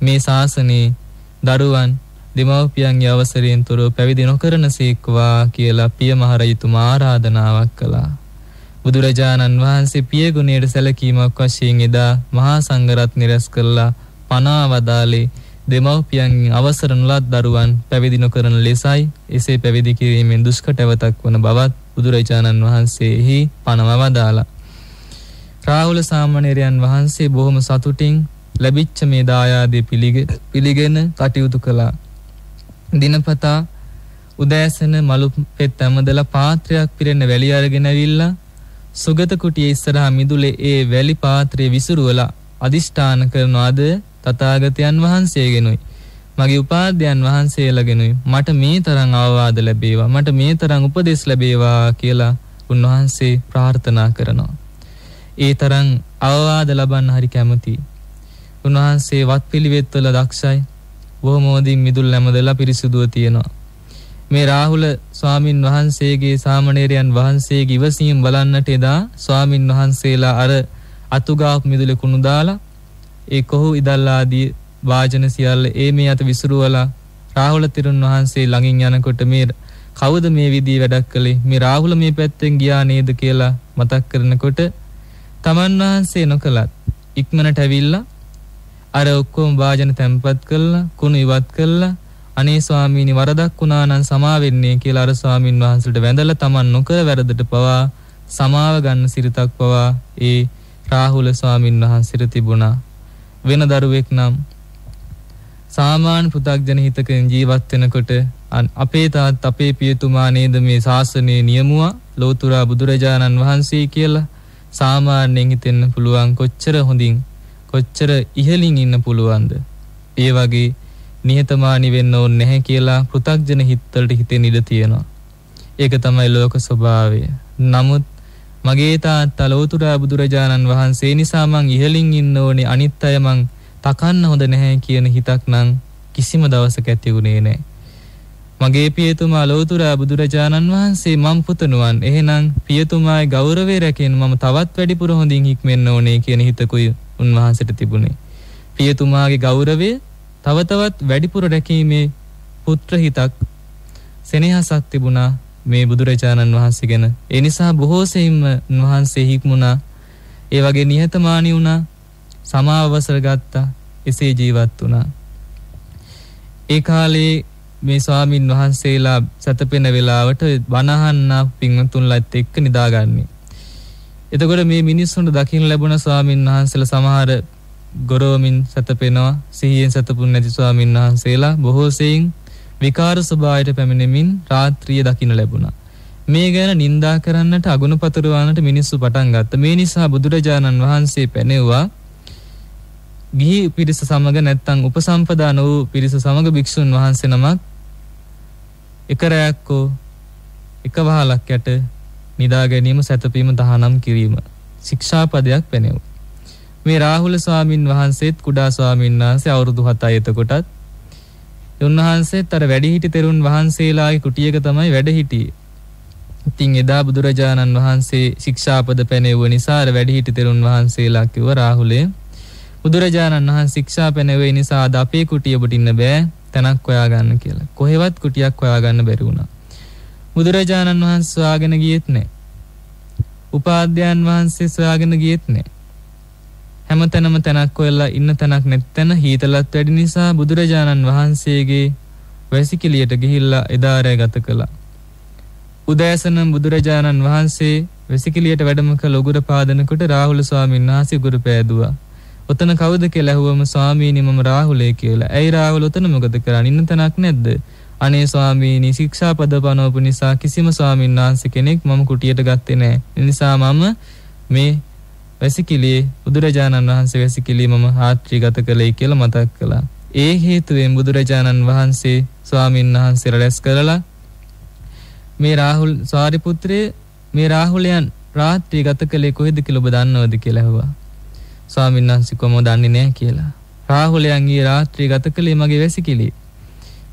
මේ ශාසනයේ දරුවන් දෙමව්පියන්ගේ අවසරයෙන් තොරව පැවිදි නොකරන සේක්වා කියලා පිය මහරජතුමා ආරාධනාවක් කළා. බුදුරජාණන් වහන්සේ පියගුණයට සැලකීමක් වශයෙන් එදා මහා සංඝරත්නය රැස් කළා පනා වදාලේ දෙමව්පියන්ගෙන් අවසර නොලත් දරුවන් පැවිදි නොකරන ලෙසයි එසේ පැවිදි කිරීමෙන් දුෂ්කටවතක් වන බවත් බුදුරජාණන් වහන්සේහි පනව වදාලා. රාහුල සාමණේරයන් වහන්සේ බොහොම සතුටින් ලැබිච්ච මේ දායාදේ පිළිගෙන කටයුතු කළා. දිනපතා උදෑසන මලු පෙත් ඇමදලා පාත්‍රයක් පිරෙන්න වැලි අරගෙන ඇවිල්ලා සුගත කුටියේ ඉස්සරහා මිදුලේ ඒ වැලි පාත්‍රය විසිරුවලා අදිෂ්ඨාන කරනවාද තථාගතයන් වහන්සේගෙනුයි මගේ උපාධ්‍යයන් වහන්සේලාගෙනුයි මට මේ තරම් අවවාද ලැබේවා මට මේ තරම් උපදෙස් ලැබේවා කියලා උන්වහන්සේ ප්‍රාර්ථනා කරනවා. ඒ තරම් අවවාද ලබන්න හරි කැමතියි. උන්වහන්සේ වත් පිළිවෙත්වල දක්ෂයි. බොහොම හොඳින් මිදුල් නැමදලා පිරිසුදුව තියෙනවා. මේ රාහුල ස්වාමින් වහන්සේගේ සාමණේරයන් වහන්සේගේ ඉවසීම බලන්නට එදා ස්වාමින් වහන්සේලා අර අතුගාප් මිදුලේ කුණු දාලා ඒ කොහු ඉදල්ලාදී වාජන සියල්ල ඒ මේ අත විසුරුවලා රාහුල තිරුන් වහන්සේ ළඟින් යනකොට මේ කවුද මේ විදිහේ වැඩක් කළේ? මේ රාහුල මේ පැත්තෙන් ගියා නේද කියලා මතක් කරනකොට තමන් වහන්සේ නොකලත් ඉක්මනට ඇවිල්ලා අර ඔක්කොම වාජන තැම්පත් කළා කුණු ඉවත් කළා. අනේ ස්වාමීනි වරදක් වුණා නම් සමා වෙන්නේ කියලා අර ස්වාමින් වහන්සේට වැඳලා තමන් නොකර වැරදට පවා සමාව ගන්න සිරිතක් පවා ඒ රාහුල ස්වාමින් වහන්සේට තිබුණා. වෙන දරුවෙක් නම් සාමාන්‍ය පෘථග්ජන හිතකින් ජීවත් වෙනකොට අපේ තාත් අපේ පියතුමා නේද මේ ශාසනයේ නියමුවා? ලෝතුරා බුදුරජාණන් වහන්සේ කියලා සාමාන්‍යයෙන් හිතෙන්න පුළුවන් කොච්චර හොඳින් කොච්චර ඉහළින් ඉන්න පුළුවන්ද? ඒ වගේ නිහතමානී වෙන්න ඕනේ නැහැ කියලා පෘථග්ජන හිත්වලට හිතෙන ඉඩ තියෙනවා. ඒක තමයි ලෝක ස්වභාවය. නමුත් මගේ තාත්තා ලෝතුරා බුදුරජාණන් වහන්සේ නිසා මං ඉහළින් ඉන්න ඕනේ අනිත් අය මං තකන්න හොඳ නැහැ කියන හිතක් නම් කිසිම දවසක ඇති වුණේ නැහැ. මගේ පියතුමා ලෝතුරා බුදුරජාණන් වහන්සේ මම් පුතණුවන් එහෙනම් පියතුමාගේ ගෞරවය රැකෙන්න මම තවත් වැඩිපුර හොඳින් හික්මෙන්න ඕනේ කියන හිතකුයි උන්වහන්සේට තිබුණේ. පියතුමාගේ ගෞරවය තව තවත් වැඩිපුර රැකීමේ පුත්‍ර හිතක් සෙනෙහසක් තිබුණා මේ බුදුරජාණන් වහන්සේ ගැන. ඒ නිසා බොහෝ සෙයින්ම උන්වහන්සේ හික්මුණා. ඒ වගේ නිහතමානී වුණා. සමාව අවසර ගත්තා. එසේ ජීවත් වුණා. ඒ කාලේ මේ ස්වාමින් වහන්සේලා සැතපෙන වෙලාවට බණහන්න පින්වතුන්ලත් එක්ක නිදාගන්නේ. එතකොට මේ මිනිස්සුන්ට දකින්න ලැබුණ ස්වාමින් වහන්සේලා සමහර ගොරවමින් සැතපෙනවා සිහියෙන් සැතපුන් නැති ස්වාමින් වහන්සේලා බොහෝ සෙයින් විකාර ස්වභාවයට පැමිණෙමින් රාත්‍රිය දකින්න ලැබුණා. මේ ගැන නින්දා කරන්නට අගුණ පතුරවන්නට මිනිස්සු පටන් ගත්තා. මේ නිසා බුදුරජාණන් වහන්සේ පැනෙව්වා ගිහි පිරිස සමග නැත්තම් උපසම්පදා වූ පිරිස සමග භික්ෂුන් වහන්සේ නමක් එක රැයක්කෝ එක වහලක් යට නිදා ගැනීම සැතපීම තහනම් කිරීම ශික්ෂාපදයක් පැනෙව්. මේ රාහුල ස්වාමින් වහන්සේත් කුඩා ස්වාමින් වහන්සේ අවුරුදු 7යි එතකොටත් උන්වහන්සේත් අර වැඩිහිටි තෙරුන් වහන්සේලාගේ කුටියක තමයි වැඩ හිටියේ. ඉතින් එදා බුදුරජාණන් වහන්සේ ශික්ෂාපද පැනෙවුව නිසා අර වැඩිහිටි තෙරුන් වහන්සේලා කිව්ව රාහුලේ බුදුරජාණන් වහන්සේ ශික්ෂා පැනෙවේ නිසා අද අපේ කුටිය ඔබට ඉන්න බෑ තැනක් හොයාගන්න කියලා. කොහෙවත් කුටියක් හොයාගන්න බැරි වුණා. බුදුරජාණන් වහන්සේ සොයාගෙන ගියෙත් නැහැ. උපාධ්‍යයන් වහන්සේ සොයාගෙන ගියෙත් නැහැ. හැමතැනම තැනක් හොයලා ඉන්න තැනක් නැත්තැන හීතලත් වැඩි නිසා බුදුරජාණන් වහන්සේගේ වැසිකිළියට ගිහිල්ලා එදා රැ ගත කළා. උදෑසන බුදුරජාණන් වහන්සේ වැසිකිළියට වැඩම කළ උගුර පාදනකොට රාහුල ස්වාමීන් වහන්සේ උගුර පෑදුවා. ඔතන කවුද කියලා ඇහුවම ස්වාමීනි මම රාහුලේ කියලා. ඇයි රාහුල ඔතන මොකද කරන්නේ? ඉන්න තැනක් නැද්ද? අනේ ස්වාමීනි ශික්ෂාපද පනවපු නිසා කිසිම ස්වාමීන් වහන්සේ කෙනෙක් මම කුටියට ගත්තේ නැහැ. ඒ නිසා මම මේ වැසිකිළියේ බුදුරජාණන් වහන්සේ වැසිකිළිය මම රාත්‍රී ගත කළේ කියලා මතක් කළා. ඒ හේතුවෙන් බුදුරජාණන් වහන්සේ ස්වාමීන් වහන්සේලා රැස් කරලා මේ රාහුල් සාරිපුත්‍රයේ මේ රාහුලයන් රාත්‍රී ගත කළේ කොහෙද කියලා ඔබ දන්නවද කියලා ඇහුවා. ස්වාමීන් වහන්සේ කොහොමද දන්නේ නැහැ කියලා. රාහුලයන් ඊ රාත්‍රී ගත කළේ මගේ වැසිකිළියේ.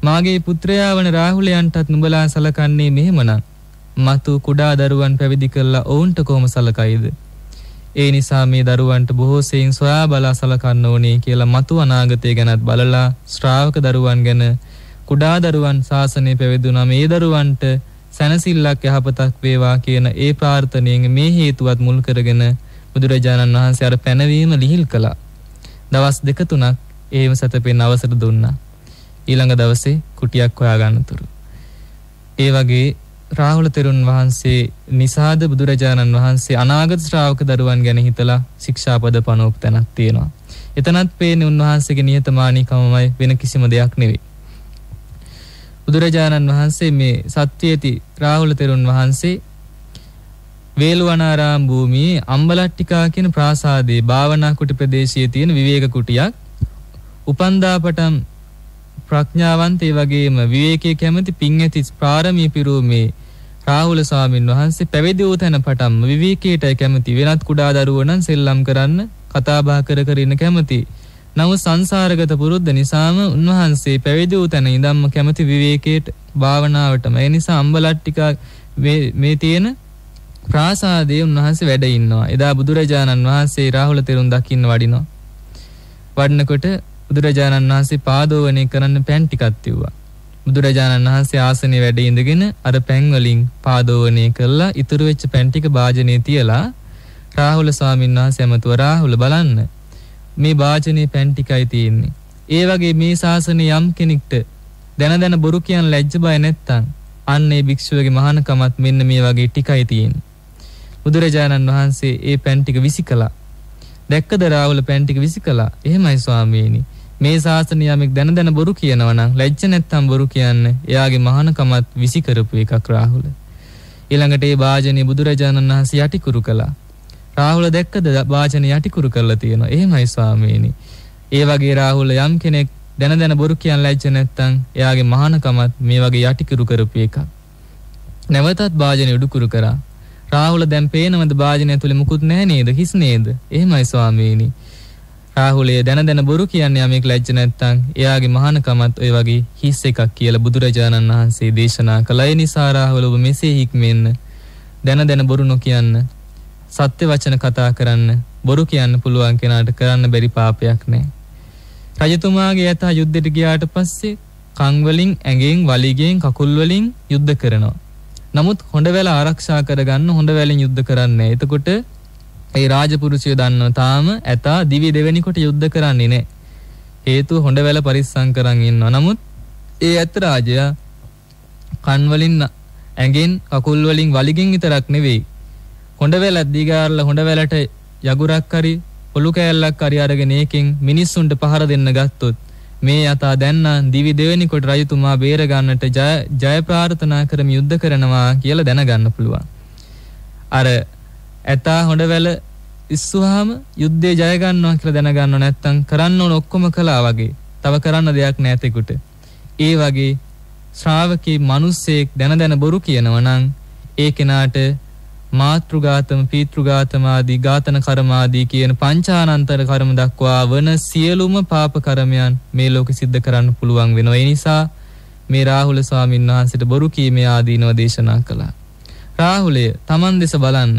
මාගේ පුත්‍රයා වන රාහුලයන්ටත් නුඹලා සලකන්නේ මෙහෙමනම් මතු කුඩා දරුවන් පැවිදි කළා ඔවුන්ට කොහොම සලකයිද? ඒ නිසා මේ දරුවන්ට බොහෝ සෙයින් සොයා බලා සලකන්න ඕනේ කියලා මතු අනාගතය ගැනත් බලලා ශ්‍රාවක දරුවන් ගැන කුඩා දරුවන් ශාසනය පැවිදුණා මේ දරුවන්ට සැනසිල්ලක් යහපතක් වේවා කියන ඒ ප්‍රාර්ථනයෙන් මේ හේතුවත් මුල් කරගෙන බුදුරජාණන් වහන්සේ අර පැනවීම ලිහිල් කළා. දවස් දෙක තුනක් එහෙම සැතපෙන්න අවසර දුන්නා. ඊළඟ දවසේ කුටියක් හොයාගන්නතුරු. ඒ වගේ රාහුල තෙරුන් වහන්සේ නිසාද බුදුරජාණන් වහන්සේ අනාගත ශ්‍රාවක දරුවන් ගැන හිතලා ශික්ෂාපද පනෝප තැනක් තියෙනවා. එතනත් පේන්නේ උන්වහන්සේගේ නිහතමානීකමමයි වෙන කිසිම දෙයක් නෙවෙයි. බුදුරජාණන් වහන්සේ මේ සත්‍යයේති රාහුල තෙරුන් වහන්සේ වේළුවනාරාම භූමියේ අම්බලට්ටිකා කියන ප්‍රාසාදයේ භාවනා කුටි ප්‍රදේශයේ තියෙන විවේක කුටියක් උපන්දාපටම් ප්‍රඥාවන්ත ඒ වගේම විවේකයේ කැමති පිං ඇති පාරමී පිරූමේ රාහුල ස්වාමින් වහන්සේ පැවිදි වූ තැන පටන්ම විවේකයටයි කැමති වෙනත් කුඩා දරුවෝ නම් සෙල්ලම් කරන්න කතා බහ කර කර ඉන්න කැමති. නමුත් සංසාරගත පුරුද්ද නිසාම උන්වහන්සේ පැවිදි වූ තැන ඉඳන්ම කැමති විවේකයට භාවනාවටම. ඒ නිසා අම්බලට්ටිකා මේ තියෙන ප්‍රාසාදයේ උන්වහන්සේ වැඩ ඉන්නවා. එදා බුදුරජාණන් වහන්සේ රාහුල තෙරුන් දකින්න වඩිනවා. වඩනකොට බුදුරජාණන් වහන්සේ පාදෝවණය කරන්න පැන් ටිකක් තිව්වා. බුදුරජාණන් වහන්සේ ආසනයේ වැඩ ඉඳගෙන අර පැන් වලින් පාදෝවණය කළා ඉතුරු වෙච්ච පැන් ටික වාජනේ තියලා රාහුල ස්වාමීන් වහන්සේ ඇමතුව රාහුල බලන්න මේ වාජනේ පැන් ටිකයි තියෙන්නේ. ඒ වගේ මේ ශාසනය යම් කෙනෙක්ට දැන දැන බොරු කියන ලැජ්ජ බය නැත්තම් අන්න ඒ භික්ෂුවගේ මහානකමත් මෙන්න මේ වගේ ටිකයි තියෙන්නේ. බුදුරජාණන් වහන්සේ ඒ පැන් ටික විසි කළා. දැක්කද රාහුල පැන් ටික විසි කළා. එහෙමයි ස්වාමීනි. මේ ශාසනය යමෙක් දැන දැන බොරු කියනවා නම් ලැජ්ජ නැත්තම් බොරු කියන්න එයාගේ මහානකමත් විසි කරපු එකක් රාහුල. ඊළඟට ඒ වාජනේ බුදුරජාණන් වහන්සේ යටිකුරු කළා. රාහුල දැක්කද වාජනේ යටිකුරු කරලා තියෙනවා. එහෙමයි ස්වාමීනි. ඒ වගේ රාහුල යම් කෙනෙක් දැන දැන බොරු කියන්න ලැජ්ජ නැත්තම් එයාගේ මහානකමත් මේ වගේ යටිකුරු කරපු එකක්. නැවතත් වාජනේ උඩුකුරු කරා. රාහුල දැන් පේනවද වාජනය ඇතුලේ මුකුත් නැහැ නේද? හිස් නේද? එහෙමයි ස්වාමීනි. රාහුලය දැන දැන බොරු කියන්නේ යමෙක් ලැජ්ජ නැත්තම් එයාගේ මහානකමත් ඔය වගේ හිස් එකක් කියලා බුදුරජාණන් වහන්සේ දේශනා කළා. ඒ නිසා රාහුල ඔබ මෙසේ හික්මෙන්න දැන දැන බොරු නොකියන්න සත්‍ය වචන කතා කරන්න බොරු කියන්න පුළුවන් කෙනාට කරන්න බැරි පාපයක් නැහැ. රජතුමාගේ යථා යුද්ධෙට ගියාට පස්සේ කන් වලින් ඇඟෙන් වලිගෙන් කකුල් වලින් යුද්ධ කරනවා. නමුත් හොඬ වැල ආරක්ෂා කරගන්න හොඬ වැලෙන් යුද්ධ කරන්නේ. එතකොට ඒ රාජපුරුෂය දන්නවා තාම ඇතා දිවි දෙවෙනි කොට යුද්ධ කරන්නේ නැහැ. හේතුව හොඬ වැල පරිස්සම් කරන් ඉන්නවා. නමුත් ඒ ඇත් රාජයා කන් වලින් ඇඟෙන් කකුල් වලින් වලිගෙන් විතරක් නෙවෙයි හොඬ වැල දිගාරලා හොඬ වැලට යගුරක් හරි පොළු කෑල්ලක් හරි අරගෙන ඒකෙන් මිනිස්සුන්ට පහර දෙන්න ගත්තොත් මේ යතා දැන්න දිවි දෙවෙනි කොට රජතුමා බේර ගන්නට ජය ජය ප්‍රාර්ථනා කරමි යුද්ධ කරනවා කියලා දැනගන්න පුළුවන්. අර ඇතා හොඬවැල ඉස්සුවාම යුද්ධේ ජය ගන්නවා කියලා දැනගන්නව නැත්නම් කරන්න ඕන ඔක්කොම කළා වගේ. තව කරන්න දෙයක් නැතෙකුට. ඒ වගේ ශ්‍රාවකී මිනිස්සෙක් දැන දැන බොරු කියනවා නම් ඒ කෙනාට මාතෘඝාතම පීතෘඝාතම ආදී ඝාතන කර්ම ආදී කියන පංචානන්තර කර්ම දක්වා වන සියලුම පාප කර්මයන් මේ ලෝකෙ සිද්ධ කරන්න පුළුවන් වෙනවා. ඒ නිසා මේ රාහුල ස්වාමීන් වහන්සේට බොරු කීමේ ආදීනව දේශනා කළා. රාහුලය Taman දෙස බලන්න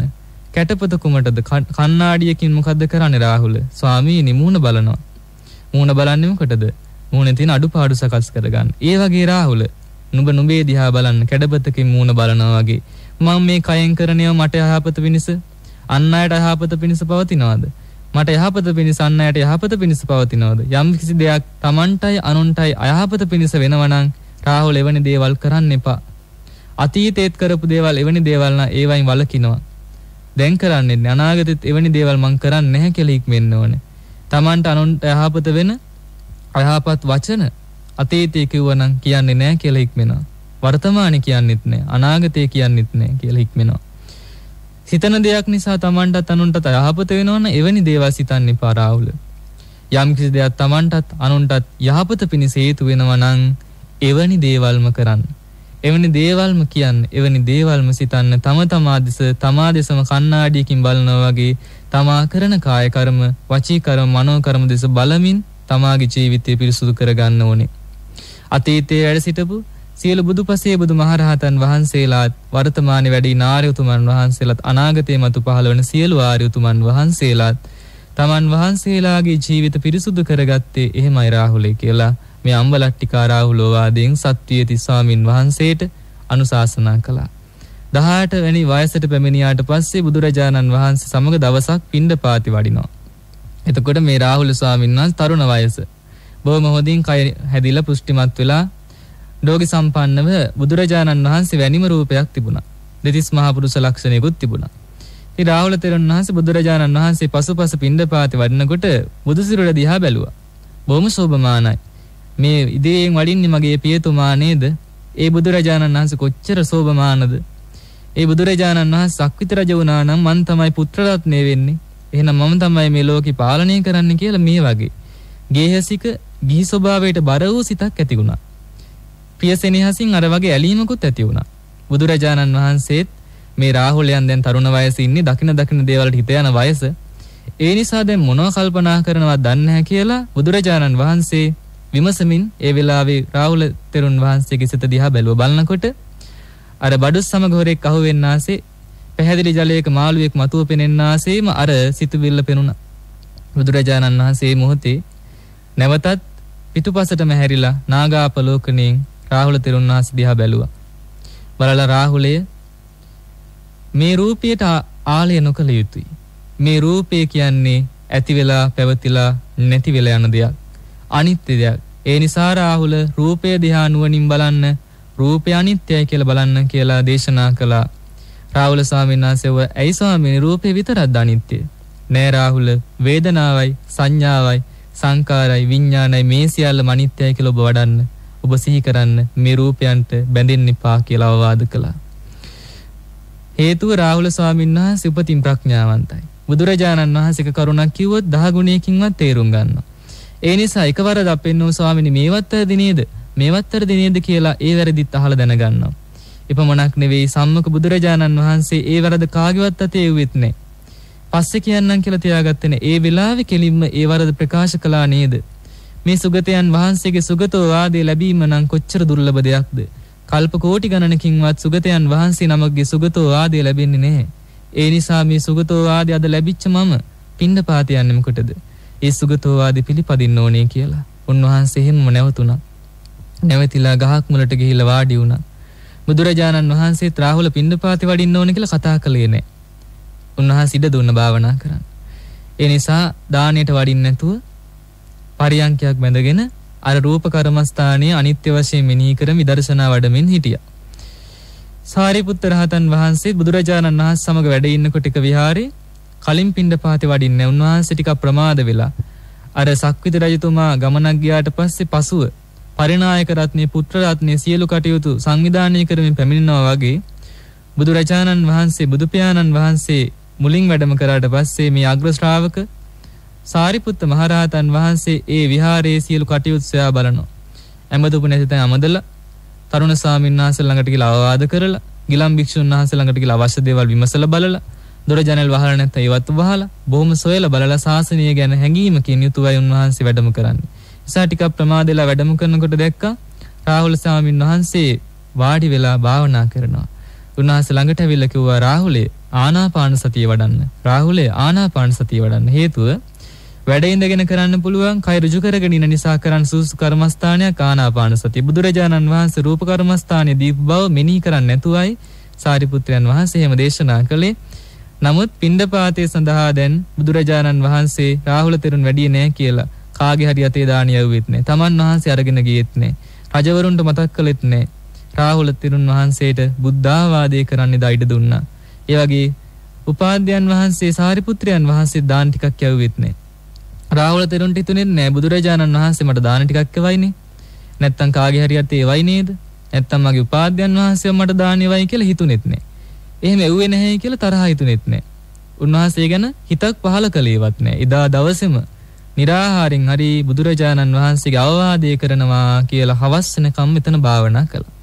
කැටපත කුමටද කණ්ණාඩියකින් මොකද්ද කරන්නේ රාහුල? ස්වාමීනි මූණ බලනවා. මූණ බලන්නේ මොකටද? මූණේ තියෙන අඩුපාඩු සකස් කරගන්න. ඒ වගේ රාහුල නුඹ නුඹේ දිහා බලන්න කැඩපතකින් මූණ බලනවා වගේ මම මේ කයෙන් කරන ඒවා මට යහපත පිණිස අන් අයට යහපත පිණිස පවතිනවද? මට යහපත පිණිස අන් අයට යහපත පිණිස පවතිනවද? යම් කිසි දෙයක් Tamanටයි අනුන්ටයි අයහපත පිණිස වෙනවා නම් රාහුල එවැනි දේවල් කරන්න එපා. අතීතේත් කරපු දේවල් එවැනි දේවල් නම් ඒවයින් වළකිනවා. දැන් කරන්නේ අනාගතෙත් එවැනි දේවල් මං කරන්නේ නැහැ කියලා ඉක්මෙන්න ඕනේ. Tamanට අනුන්ට යහපත වෙන අයහපත් වචන අතීතයේ කිව්වනම් කියන්නේ නැහැ කියලා ඉක්මෙනවා. වර්තමානයේ කියන්නෙත් නෑ අනාගතය කියන්නෙත් නෑ කියලා හික්මෙනවා. සිතන දෙයක් නිසා Tamanටත් අනුන්ටත් යහපත වෙනවනම් එවැනි දේවල් සිතන්න එපා රාහුල. යම් කිසි දෙයක් Tamanටත් අනුන්ටත් යහපත පිණිස හේතු වෙනවා නම් එවැනි දේවල්ම කරන්න. එවැනි දේවල්ම කියන්න එවැනි දේවල්ම සිතන්න තම තමා දෙස තමා දෙසම කණ්ණාඩියකින් බලනවා වගේ තමා කරන කාය කර්ම වචී කර්ම මනෝ කර්ම දෙස බලමින් තමාගේ ජීවිතය පිරිසුදු කරගන්න ඕනේ. අතීතයේ වැඩ සිටපු සියලු බුදුපසේ බුදු මහරහතන් වහන්සේලාත් වර්තමානයේ වැඩි නාරයතුමන් වහන්සේලාත් අනාගතයේ මතු පහළ වන සියලු ආර්යතුමන් වහන්සේලාත් තමන් වහන්සේලාගේ ජීවිත පිරිසුදු කරගත්තේ එහෙමයි රාහුලේ කියලා මේ අම්බලට්ටිකා රාහුලෝවාදයෙන් සත්‍යයති ස්වාමින් වහන්සේට අනුශාසනා කළා. 18 වැනි වයසට පැමිණියාට පස්සේ බුදුරජාණන් වහන්සේ සමග දවසක් පිණ්ඩපාති වඩිනවා. එතකොට මේ රාහුල ස්වාමීන් වහන්සේ තරුණ වයස. බොහොම හොඳින් කය හැදිලා පුෂ්ටිමත් වෙලා ඩෝගි සම්පන්නව බුදුරජාණන් වහන්සේ වැනිම රූපයක් තිබුණා. දෙතිස් මහා පුරුෂ ලක්ෂණයකුත් තිබුණා. ඉතින් රාහුල තෙරුන් වහන්සේ බුදුරජාණන් වහන්සේ පසුපස පිණ්ඩපාති වඩනකොට බුදුසිරුර දිහා බැලුවා. බොහොම සෝභමානයි. මේ ඉදිරියෙන් වඩින්නේ මගේ පියතුමා නේද? ඒ බුදුරජාණන් වහන්සේ කොච්චර සෝභමානද? ඒ බුදුරජාණන් වහන්සේ සක්විත රජ වුණා නම් මන් තමයි පුත්‍ර රත්නය වෙන්නේ. එහෙනම් මම තමයි මේ ලෝකේ පාලනය කරන්න කියලා මේ වගේ. ගේහසික ගිහි ස්වභාවයට බර වූ සිතක් ඇති වුණා. ප්‍රිය සෙනෙහසින් අර වගේ ඇලීමකුත් ඇති වුණා. බුදුරජාණන් වහන්සේත් මේ රාහුලයන් දැන් තරුණ වයසේ ඉන්නේ දකින දකින දේවල්ට හිත යන වයස. ඒ නිසා දැන් මොනව කල්පනා කරනවද දන්නේ නැහැ කියලා බුදුරජාණන් වහන්සේ විමසමින් ඒ වෙලාවේ රාහුල තෙරුන් වහන්සේගේ සිත දිහා බැලුව බලනකොට අර බඩු සමග හොරෙක් අහුවෙන්නාසේ පැහැදිලි ජලයක මාළුවෙක් මතුව පෙනෙන්නාසේම අර සිතුවිල්ල පෙනුණා. බුදුරජාණන් වහන්සේ මොහොතේ නැවතත් පිටුපසටම හැරිලා නාගාපලෝකණයෙන් රාහුල තෙරුන් වහන්සේ දිහා බැලුවා. බලලා රාහුලය මේ රූපයට ආලය නොකළ යුතුයි. මේ රූපය කියන්නේ ඇති වෙලා පැවතිලා නැති වෙලා යන දෙයක්. අනිත්‍ය දෙයක්. ඒ නිසා රාහුල රූපය දිහා නුවණින් බලන්න රූපය අනිත්‍යයි කියලා බලන්න කියලා දේශනා කළා. රාහුල ස්වාමීන් වහන්සේව ඇයි ස්වාමීනි රූපේ විතරක්ද අනිත්‍ය? නෑ රාහුල වේදනාවයි සංඥාවයි සංකාරයි විඥානයි මේ සියල්ලම අනිත්‍යයි කියලා ඔබ වඩන්න. ඔබ සිහි කරන්න මේ රූපයන්ට බැඳෙන්න එපා කියලා අවවාද කළා. හේතුව රාහුල ස්වාමීන් වහන්සේ උපතින් ප්‍රඥාවන්තයි. බුදුරජාණන් වහන්සේක කරුණක් කිව්වොත් දහ ගුණයකින්වත් තේරුම් ගන්නවා. ඒ නිසා එකවර දපෙන්නෝ ස්වාමීනි මේවත් ඇරදි නේද? මේවත් ඇරදි නේද කියලා ඒ වැරදිත් අහලා දැනගන්නවා. එපමණක් නෙවෙයි සම්මුඛ බුදුරජාණන් වහන්සේ ඒ වරද කාගේවත් අතේ එව්වෙත් නැහැ. පස්සේ කියන්නම් කියලා තියාගත්තේ නැහැ. ඒ වෙලාවේ කෙලින්ම ඒ වරද ප්‍රකාශ කළා නේද? මේ සුගතයන් වහන්සේගේ සුගතෝ වාදේ ලැබීම නම් කොච්චර දුර්ලභ දෙයක්ද? කල්ප කෝටි ගණනකින්වත් සුගතයන් වහන්සේ නමක්ගේ සුගතෝ වාදේ ලැබෙන්නේ නැහැ. ඒ නිසා මේ සුගතෝ වාදේ අද ලැබිච්ච මම පින්ඩපාත යන්නේ මොකටද? ඒ සුගතෝ වාදේ පිළිපදින්න ඕනේ කියලා. උන්වහන්සේ එහෙම නැවතුණා. නැවතිලා ගහක් මුලට ගිහිල්ලා වාඩි වුණා. බුදුරජාණන් වහන්සේත් රාහුල පින්ඩපාතේ වඩින්න ඕනේ කියලා කතා කළේ නැහැ. උන්වහන්සේ ඉඩ දුන්න භාවනා කරන්න. ඒ නිසා දාණයට වඩින්න නැතුව පරියන්කයක් බැඳගෙන අර රූප කර්මස්ථානයේ අනිත්‍ය වශයෙන් මෙනෙහි කර විදර්ශනා වඩමින් හිටියා. සාරිපුත්ත රහතන් වහන්සේ බුදුරජාණන් වහන්සේ සමග වැඩ ඉන්නකොට ටික විහාරේ කලින් පිණ්ඩපාතේ වඩින්නේ උන්වහන්සේ ටිකක් ප්‍රමාද වෙලා අර සක්විති රජතුමා ගමනක් ගියාට පස්සේ පසුව පරිනායක රත්නේ පුත්‍ර රත්නේ සියලු කටයුතු සංවිධානය කරමින් පැමිණෙනවා වගේ බුදුරජාණන් වහන්සේ බුදු පියාණන් වහන්සේ මුලින් වැඩම කරාට පස්සේ මේ අග්‍ර ශ්‍රාවක සාරිපුත්ත මහරහතන් වහන්සේ ඒ විහාරයේ සියලු කටයුතු සොයා බලනවා. ඇමදුපු නැති තැන් අමදලා තරුණ ස්වාමීන් වහන්සේ ළඟට ගිහලා අවවාද කරලා ගිලම් භික්ෂුන් වහන්සේ ළඟට ගිහලා අවශ්‍ය දේවල් විමසලා බලලා දොර ජනෙල් වහලා නැත්නම් ඒවත් වහලා බොහොම සොයලා බලලා ශාසනය ගැන හැඟීමකින් යුතුවයි උන්වහන්සේ වැඩම කරන්නේ. නිසා ටිකක් ප්‍රමාදෙලා වැඩම කරනකොට දැක්කා රාහුල ස්වාමීන් වහන්සේ වාඩි වෙලා භාවනා කරනවා. උන්වහන්සේ ළඟට ඇවිල්ලා කිව්වා රාහුලේ ආනාපාන සතිය වඩන්න. රාහුලේ ආනාපාන සතිය වඩන්න හේතුව වැඩ ඉඳගෙන කරන්න පුළුවන් කය ඍජු කරගෙන ඉන්න නිසා කරන්න සුසු කර්මස්ථානයක් ආනාපාන සතිය. බුදුරජාණන් වහන්සේ රූප කර්මස්ථානයේ දීප බව මෙනෙහි කරන්නේ නැතුවයි සාරිපුත්‍රයන් වහන්සේ එහෙම දේශනා කළේ. නමුත් පින්ඩපාතේ සඳහා දැන් බුදුරජාණන් වහන්සේ රාහුල තෙරුන් වැඩියේ නැහැ කියලා කාගේ හරි අතේ දාන යවුවෙත් නැහැ. තමන් වහන්සේ අරගෙන ගියෙත් නැහැ. රජවරුන්ට මතක් කළෙත් නැහැ. රාහුල තෙරුන් වහන්සේට බුද්ධාවාදේ කරන්න දයිඩ දුන්නා. ඒ වගේ උපාධ්‍යයන් වහන්සේ සාරිපුත්‍රයන් වහන්සේ දාන ටිකක් යවුවෙත් නැහැ. රාහුල තෙරුන්ට හිතුනේ නෑ බුදුරජාණන් වහන්සේ මට දාන ටිකක් එවයිනේ. නැත්තම් කාගේ හරි අතේ එවයි නේද? නැත්තම් මගේ උපාධ්‍යයන් වහන්සේ මට දාන එවයි කියලා හිතුනෙත් නෑ. එහෙම එව්වේ නැහැ කියලා තරහ හිතුනෙත් නෑ. උන්වහන්සේ ගැන හිතක් පහල කළේවත් නෑ. එදා දවසේම निराහාරින් හරි බුදුරජාණන් වහන්සේගේ අවවාදය කරනවා කියලා හවස් වෙනකම් මෙතන භාවනා කළා.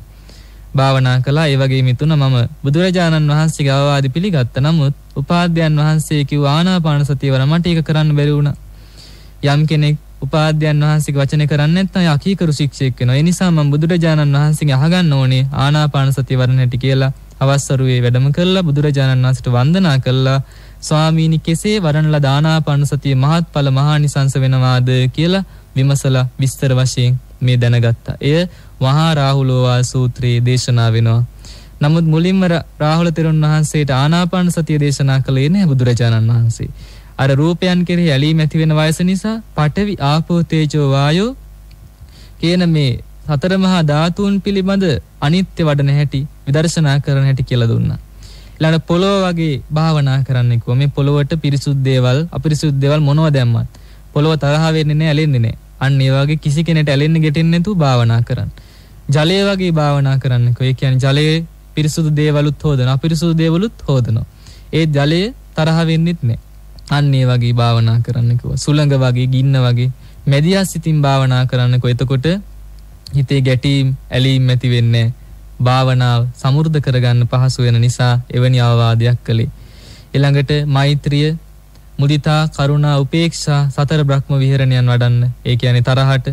භාවනා කළා ඒ වගේ මිතුන මම බුදුරජාණන් වහන්සේගේ අවවාද පිළිගත්තා. නමුත් උපාධ්‍යයන් වහන්සේ කිව්ව ආනාපාන සතිය වර මට ඒක කරන්න බැරි වුණා. යම් කෙනෙක් උපාධ්‍යයන් වහන්සේගේ වචනේ කරන්නේ නැත්නම් අකීකරු ශික්ෂයෙක් වෙනවා. ඒ නිසා මම බුදුරජාණන් වහන්සේගෙන් අහගන්න ඕනේ ආනාපාන සතිය වඩන හැටි කියලා. අවස්සරුවේ වැඩම කළා බුදුරජාණන් වහන්සේට වන්දනා කළා. ස්වාමීනි කෙසේ වඩන ලද ආනාපාන සතිය මහත්ඵල මහානිසංස වෙනවාද කියලා විමසලා විස්තර වශයෙන් මේ දැනගත්තා. එය මහා රාහුලෝවා සූත්‍රයේ දේශනා වෙනවා. නමුත් මුලින්ම රාහුල තෙරුන් වහන්සේට ආනාපාන සතිය දේශනා කළේ නැහැ බුදුරජාණන් වහන්සේ. අර රූපයන් කෙරෙහි ඇලීම ඇති වෙන වයස නිසා පඨවි ආපෝ තේජෝ වායෝ කියන මේ සතර මහා ධාතුන් පිළිබඳ අනිත්‍ය වඩන හැටි විදර්ශනා කරන හැටි කියලා දුන්නා. ඊළඟ පොළොව වගේ භාවනා කරන්න කිව්වා. මේ පොළොවට පිරිසුදු දේවල් අපිරිසුදු දේවල් මොනවද දැම්මත් පොළොව තරහ වෙන්නේ නැහැ ඇලෙන්නේ නැහැ. අන්න ඒ වගේ කිසි කෙනෙක් ඇලෙන්න ගෙටෙන්නේ නැතුව භාවනා කරන්න. ජලය වගේ භාවනා කරන්න කිව්වා. ඒ කියන්නේ ජලයේ පිරිසුදු දේවලුත් හොදන අපිරිසුදු දේවලුත් හොදනවා. ඒ ජලය තරහ වෙන්නෙත් නැහැ. අන්න ඒ වගේ භාවනා කරන්න කිව්වා. සුළඟ වගේ ගින්න වගේ මැදිහත් සිතින් භාවනා කරන්නකෝ. එතකොට හිතේ ගැටීම් ඇලීම් ඇති වෙන්නේ භාවනාව සමෘද්ධ කරගන්න පහසු වෙන නිසා එවැනි අවවාදයක් කළේ. ඊළඟට මෛත්‍රිය මුදිතා කරුණා උපේක්ෂා සතර බ්‍රහ්ම විහරණයන් වඩන්න. ඒ කියන්නේ තරහට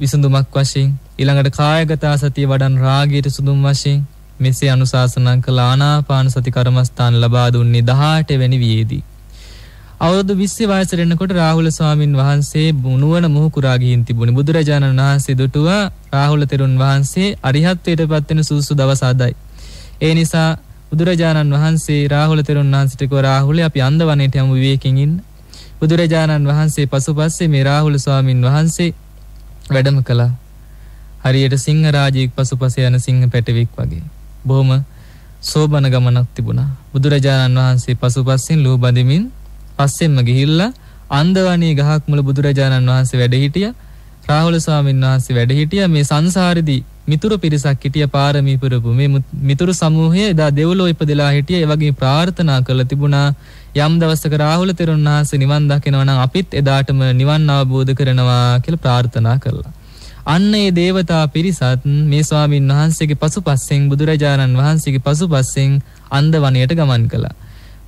විසඳුමක් වශයෙන් ඊළඟට කායගත සතිය වඩන් රාගයට සුදුම් වශයෙන් මෙසේ අනුශාසනා කළ ආනාපාන සති කර්මස්ථාන ලබා දුන්නේ 18 වෙනි වියේදී. අවුරුදු 20 වයසට එනකොට රාහුල ස්වාමින් වහන්සේ නුවණ මුහුකුරා ගිහින් තිබුණේ. බුදුරජාණන් වහන්සේ දුටුවා රාහුල තෙරුන් වහන්සේ අරිහත්ත්වයට පත් වෙන සුසු දවස් අදයි. ඒ නිසා බුදුරජාණන් වහන්සේ රාහුල තෙරුන් වහන්සේට කිව්වා රාහුලේ අපි අන්දවනේට යමු විවේකයෙන් ඉන්න. බුදුරජාණන් වහන්සේ පසුපස්සේ මේ රාහුල ස්වාමින් වහන්සේ වැඩම කළා. හරියට සිංහ රාජයෙක් පසුපස යන සිංහ පැටවෙක් වගේ. බොහොම සෝබන ගමනක් තිබුණා. බුදුරජාණන් වහන්සේ පසුපස්සෙන් ලෝ බඳමින් පස්සෙන්ම ගිහිල්ලා අන්දවනේ ගහක් මුල බුදුරජාණන් වහන්සේ වැඩ හිටියා. රාහුල ස්වාමීන් වහන්සේ වැඩ හිටියා මේ සංසාරෙදී මිතුරු පිරිසක් හිටිය පාරමී පුරපු මේ මිතුරු සමූහය එදා දෙව්ලොව ඉපදලා හිටිය ඒ වගේ ප්‍රාර්ථනා කළ තිබුණා යම් දවසක රාහුල තෙරුන් වහන්සේ නිවන් දකිනවා නම් අපිත් එදාටම නිවන් අවබෝධ කරනවා කියලා ප්‍රාර්ථනා කළා. අන්න ඒ දේවතා පිරිසත් මේ ස්වාමින් වහන්සේගේ පසුපස්සෙන් බුදුරජාණන් වහන්සේගේ පසුපස්සෙන් අන්දවණයට ගමන් කළා.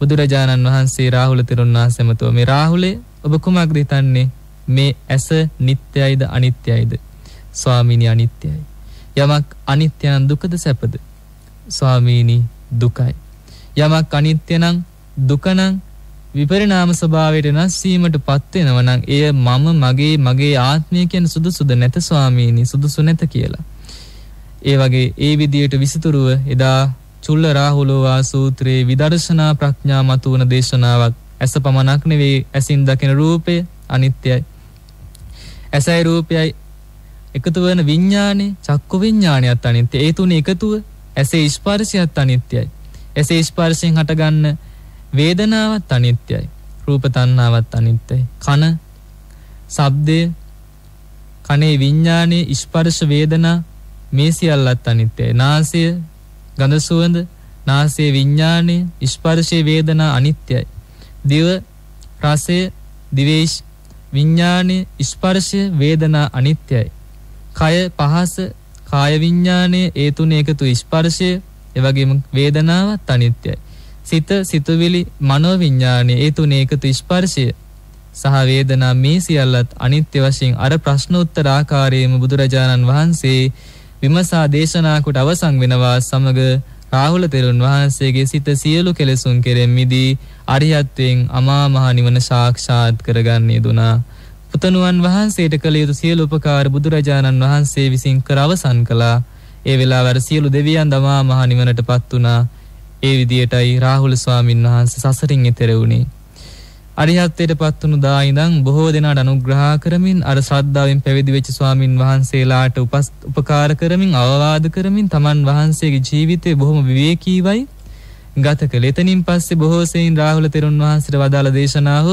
බුදුරජාණන් වහන්සේ රාහුල තෙරුන් වහන්සේමතෝ මේ රාහුලේ ඔබ කුමක්ද හිතන්නේ? මේ ඇස නිට්ටයයිද අනිත්‍යයිද? ස්වාමීනි අනිත්‍යයි. යමක් අනිත්‍ය නම් දුකද සැපද? ස්වාමීනි දුකයි. යමක් අනිත්‍ය නම් දුක නම් විපරිණාම ස්වභාවයට නැස් වීමට පත් වෙනවා නම් එය මම මගේ මගේ ආත්මය කියන සුදුසුද නැත ස්වාමීනි? සුදුසු නැත කියලා. ඒ වගේ ඒ විදියට විසිතුරුව එදා චුල්ල රාහුලෝවා සූත්‍රයේ විදර්ශනා ප්‍රඥා මතුවන දේශනාවක් ඇස පමණක් නෙවෙයි ඇසින් දකින රූපය අනිත්‍යයි. ඇසයි රූපයයි එකතු වන විඤ්ඥානය චක්කු විඤ්ඥානයත් අනිත්‍ය ඒ තුන එකතුව ඇසේ ස්පර්ශයත් අනිත්‍යයි. එසේ ස්පර්ශයෙන් හටගන්න වේදනාවත් අනිත්‍යයි. රූප තන්නාවත් අනිත්‍යයි. කන සබ්දය කනේ විඤ්ඥානයේ ස්පර්ශ වේදනා මේ සියල්ලත් අනිත්‍යයි. නාසය ගඳ සුවඳ නාසයේ විඤ්ඥානය ස්පර්ශය වේදනා අනිත්‍යයි. දිව රසය දිවේශ් විඤ්ඥානය ස්පර්ශය වේදනා අනිත්‍යයි. කය පහස කාය විඤ්ඥානය ඒ තුන එකතු ස්පර්ශය එවගේම වේදනාවත් අනිත්‍යයි. සිත සිතුවිලි මනෝ විඤ්ඥානය ඒ තුන එකතු ස්පර්ශය සහ වේදනා මේ සියල්ලත් අනිත්‍ය වශයෙන් අර ප්‍රශ්න උත්තර ආකාරයේම බුදුරජාණන් වහන්සේ විමසා දේශනාකොට අවසන් වෙනවා සමග රාහුල තෙරුන් වහන්සේගේ සිත සියලු කෙලෙසුන් කෙරෙන් මිදී අරිහත්වයෙන් අමා මහ නිවන සාක්ෂාත් කරගන්නේ දුනා. පුතණුවන් වහන්සේට කළ යුතු සියලු උපකාර බුදුරජාණන් වහන්සේ විසින් කර අවසන් කළා. ඒ වෙලාවර සියලු දෙවියන් දමා මහ නිවනටපත් වුණා. ඒ විදියටයි රාහුල ස්වාමින් වහන්සේ සසරින් එතෙර වුණේ. අරිහත්ත්වයට පත්වනු දා ඉඳන් බොහෝ දෙනාට අනුග්‍රහ කරමින් අර ශ්‍රද්ධාවෙන් පැවිදි වෙච්ච ස්වාමින් වහන්සේලාට උපකාර කරමින් අවවාද කරමින් තමන් වහන්සේගේ ජීවිතය බොහොම විවේකීවයි ගත කළ. එතනින් පස්සේ බොහෝ සෙයින් රාහුල තෙරුන් වහන්සේට වදාළ දේශනාව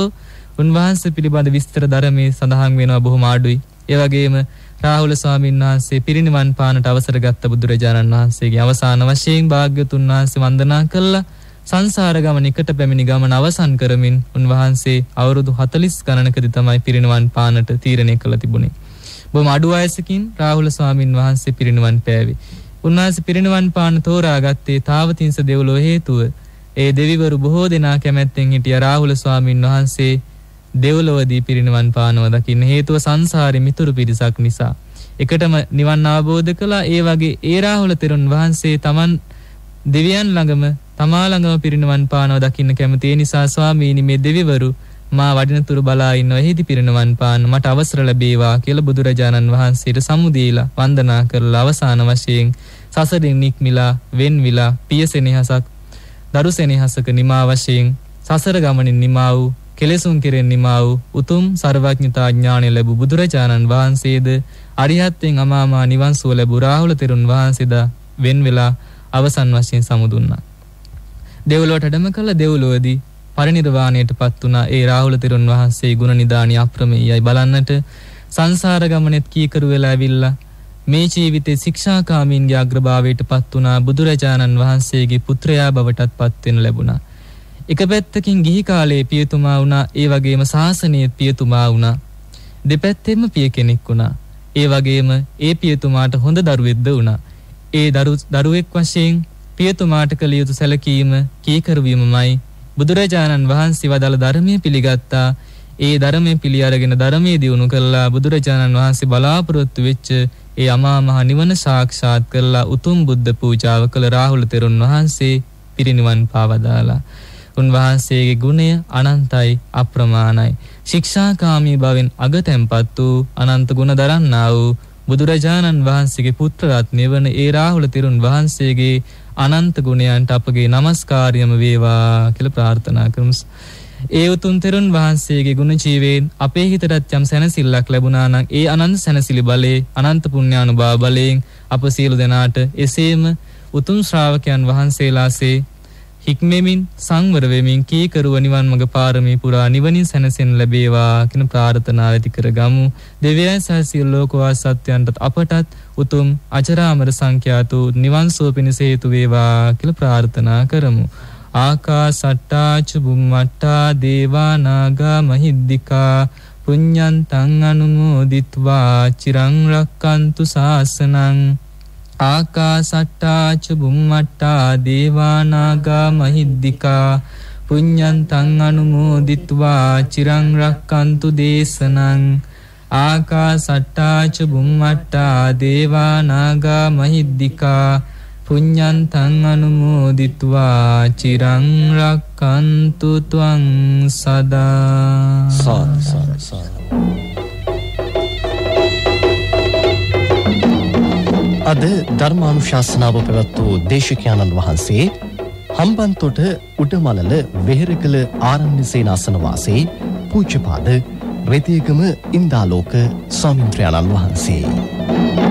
උන්වහන්සේ පිළිබඳ විස්තර ධර්මයේ සඳහන් වෙනවා බොහොම අඩුයි. ඒ වගේම රාහුල ස්වාමීන් වහන්සේ පිරිනිවන් පානට අවසර ගත්ත බුදුරජාණන් වහන්සේගේ අවසාන වශයෙන් භාග්‍යතුන් වහන්සේ වන්දනා කළා. සංසාර ගමන එකට පැමිණි ගමන අවසන් කරමින් උන්වහන්සේ අවුරුදු 40 ගණනකදී තමයි පිරිනිවන් පානට තීරණය කළ තිබුණේ. බොහොම අඩු වයසකින් රාහුල ස්වාමින් වහන්සේ පිරිනිවන් පෑවේ. උන්වහන්සේ පිරිනිවන් පාන තෝරාගත්තේ තාවතිංස දෙව්ලොව හේතුව ඒ දෙවිවරු බොහෝ දෙනා කැමැත්තෙන් හිටිය රාහුල ස්වාමින් වහන්සේ දෙව්ලොවදී පිරිනිවන් පානව දකින්න හේතුව සංසාරේ මිතුරු පිරිසක් නිසා. එකටම නිවන් අවබෝධ කළා ඒ වගේ ඒ රාහුල තෙරුන් වහන්සේ තමන් දෙවියන් ළඟම තමා ළඟම පිරිනිවන් පානව දකින්න කැමති ඒ නිසා ස්වාමීනි මේ දෙවිවරු මා වඩිනතුරු බලා ඉන්නවා එහිදී පිරිනිවන් පාන මට අවසර ලැබේවා කියලා බුදුරජාණන් වහන්සේට සමුදීලා වන්දනා කරලා අවසාන වශයෙන් සසරින් නික්මිලා වෙන් විලා පියසෙනෙහසක් දරුසෙනෙහසක නිමා වශයෙන් සසර ගමනින් නිමා වූ කෙලෙසුන් කෙරෙන් නිමා වූ උතුම් සර්වඥතා ඥානය ලැබූ බුදුරජාණන් වහන්සේද අරිහත්යෙන් අමාමා නිවන් සුව ලැබූ රාහුල තෙරුන් වහන්සේද වෙන් වෙලා අවසන් වශයෙන් සමුදුන්නා. දෙව්ලොවට වැඩම කළ දෙව්ලොවදී පරිනිර්වාණයට පත් වුණා ඒ රාහුල තෙරුන් වහන්සේ ගුණ නිදානිය අප්‍රමේයයි බලන්නට සංසාර ගමනෙත් කීකරු වෙලා ඇවිල්ලා මේ ජීවිතේ ශික්ෂාකාමීන්ගේ අග්‍රභාවයට පත් වුණා බුදුරජාණන් වහන්සේගේ පුත්‍රයා බවටත් පත් වෙන ලැබුණා. එක පැත්තකින් ගිහි කාලේ පියතුමා වුණා ඒ වගේම ශාසනයේ පියතුමා වුණා. දෙපැත්තෙම පිය කෙනෙක් වුණා. ඒ වගේම ඒ පියතුමාට හොඳ දරුවෙක්ද වුණා. ඒ දරුවෙක් වශයෙන් පියතුමාට කළ යුතු සැලකීම කීකරුවීමමයි බුදුරජාණන් වහන්සේ වදාළ ධර්මය පිළිගත්තා. ඒ ධර්මය පිළි අරගෙන ධර්මයේ දියුණු කළා බුදුරජාණන් වහන්සේ බලාපොරොත්තු වෙච්ච ඒ අමා මහ නිවන සාක්ෂාත් කරලා උතුම් බුද්ධ පූජාව කළ රාහුල තෙරුන් වහන්සේ පිරිනිවන් පාවදාලා. උන්වහන්සේගේ ගුණය අනන්තයි අප්‍රමාණයි. ශික්ෂාකාමී බවෙන් අගතැන්පත් වූ අනන්ත ගුණ දරන්නා වූ බුදුරජාණන් වහන්සේගේ පුත්‍රරත්නය වන ඒ රාහුල තෙරුන් වහන්සේගේ අනන්ත ගුණයන්ට අපගේ নমස්කාරයම වේවා කියලා ප්‍රාර්ථනා කරමු. ඒ උතුම් තෙරුන් වහන්සේගේ ගුණ ජීවයෙන් අපේ හිතටත් යම් සැනසෙල්ලක් ලැබුණා නම් ඒ අනන්ත සැනසිලි බලේ අනන්ත පුණ්‍යානුභාව බලයෙන් අප සියලු දෙනාට එසේම උතුම් ශ්‍රාවකයන් වහන්සේලාසේ හික්මෙමින් සංවර වෙමින් කීකරුව නිවන් මඟ පාරමී පුරා නිවනින් සැනසෙන්න ලැබේවා කියන ප්‍රාර්ථනාව ඇති කරගමු. දෙවියන් සහ සියලු ලෝකවාසත්වයන්ටත් අපටත් උතුම් අජරාමර සංඛ්‍යාතු නිවන් සුව පිණිස හේතු වේවා කියලා ප්‍රාර්ථනා කරමු. ආකාසට්ටා ච බුම්මට්ටා දේවා නාග මහිද්దికා පුඤ්ඤන්තං අනුමෝදිත්වා චිරං රක්칸තු සාසනං ආකාසට්ටාච බුම්මට්ටා දේවානාගා මහිද්దికා පුඤ්ඤන්තං අනුමෝදිත්වා චිරං රක්칸තු දේශනං ආකාසට්ටාච බුම්මට්ටා දේවානාගා මහිද්దికා පුඤ්ඤන්තං අනුමෝදිත්වා චිරං රක්칸තු ත්වං සදා සාදු සාදු සාදු අද ධර්මානුශාසනාව පැවැත් වූ දේශකයාණන් වහන්සේ හම්බන්තොට උඩමලල වෙහෙරකළ ආරණ්‍ය සේනාසන වාසේ පූජ්‍යපාද රෙදියගම ඉන්දාලෝක ස්වාමින්ද්‍රයාණන් වහන්සේ.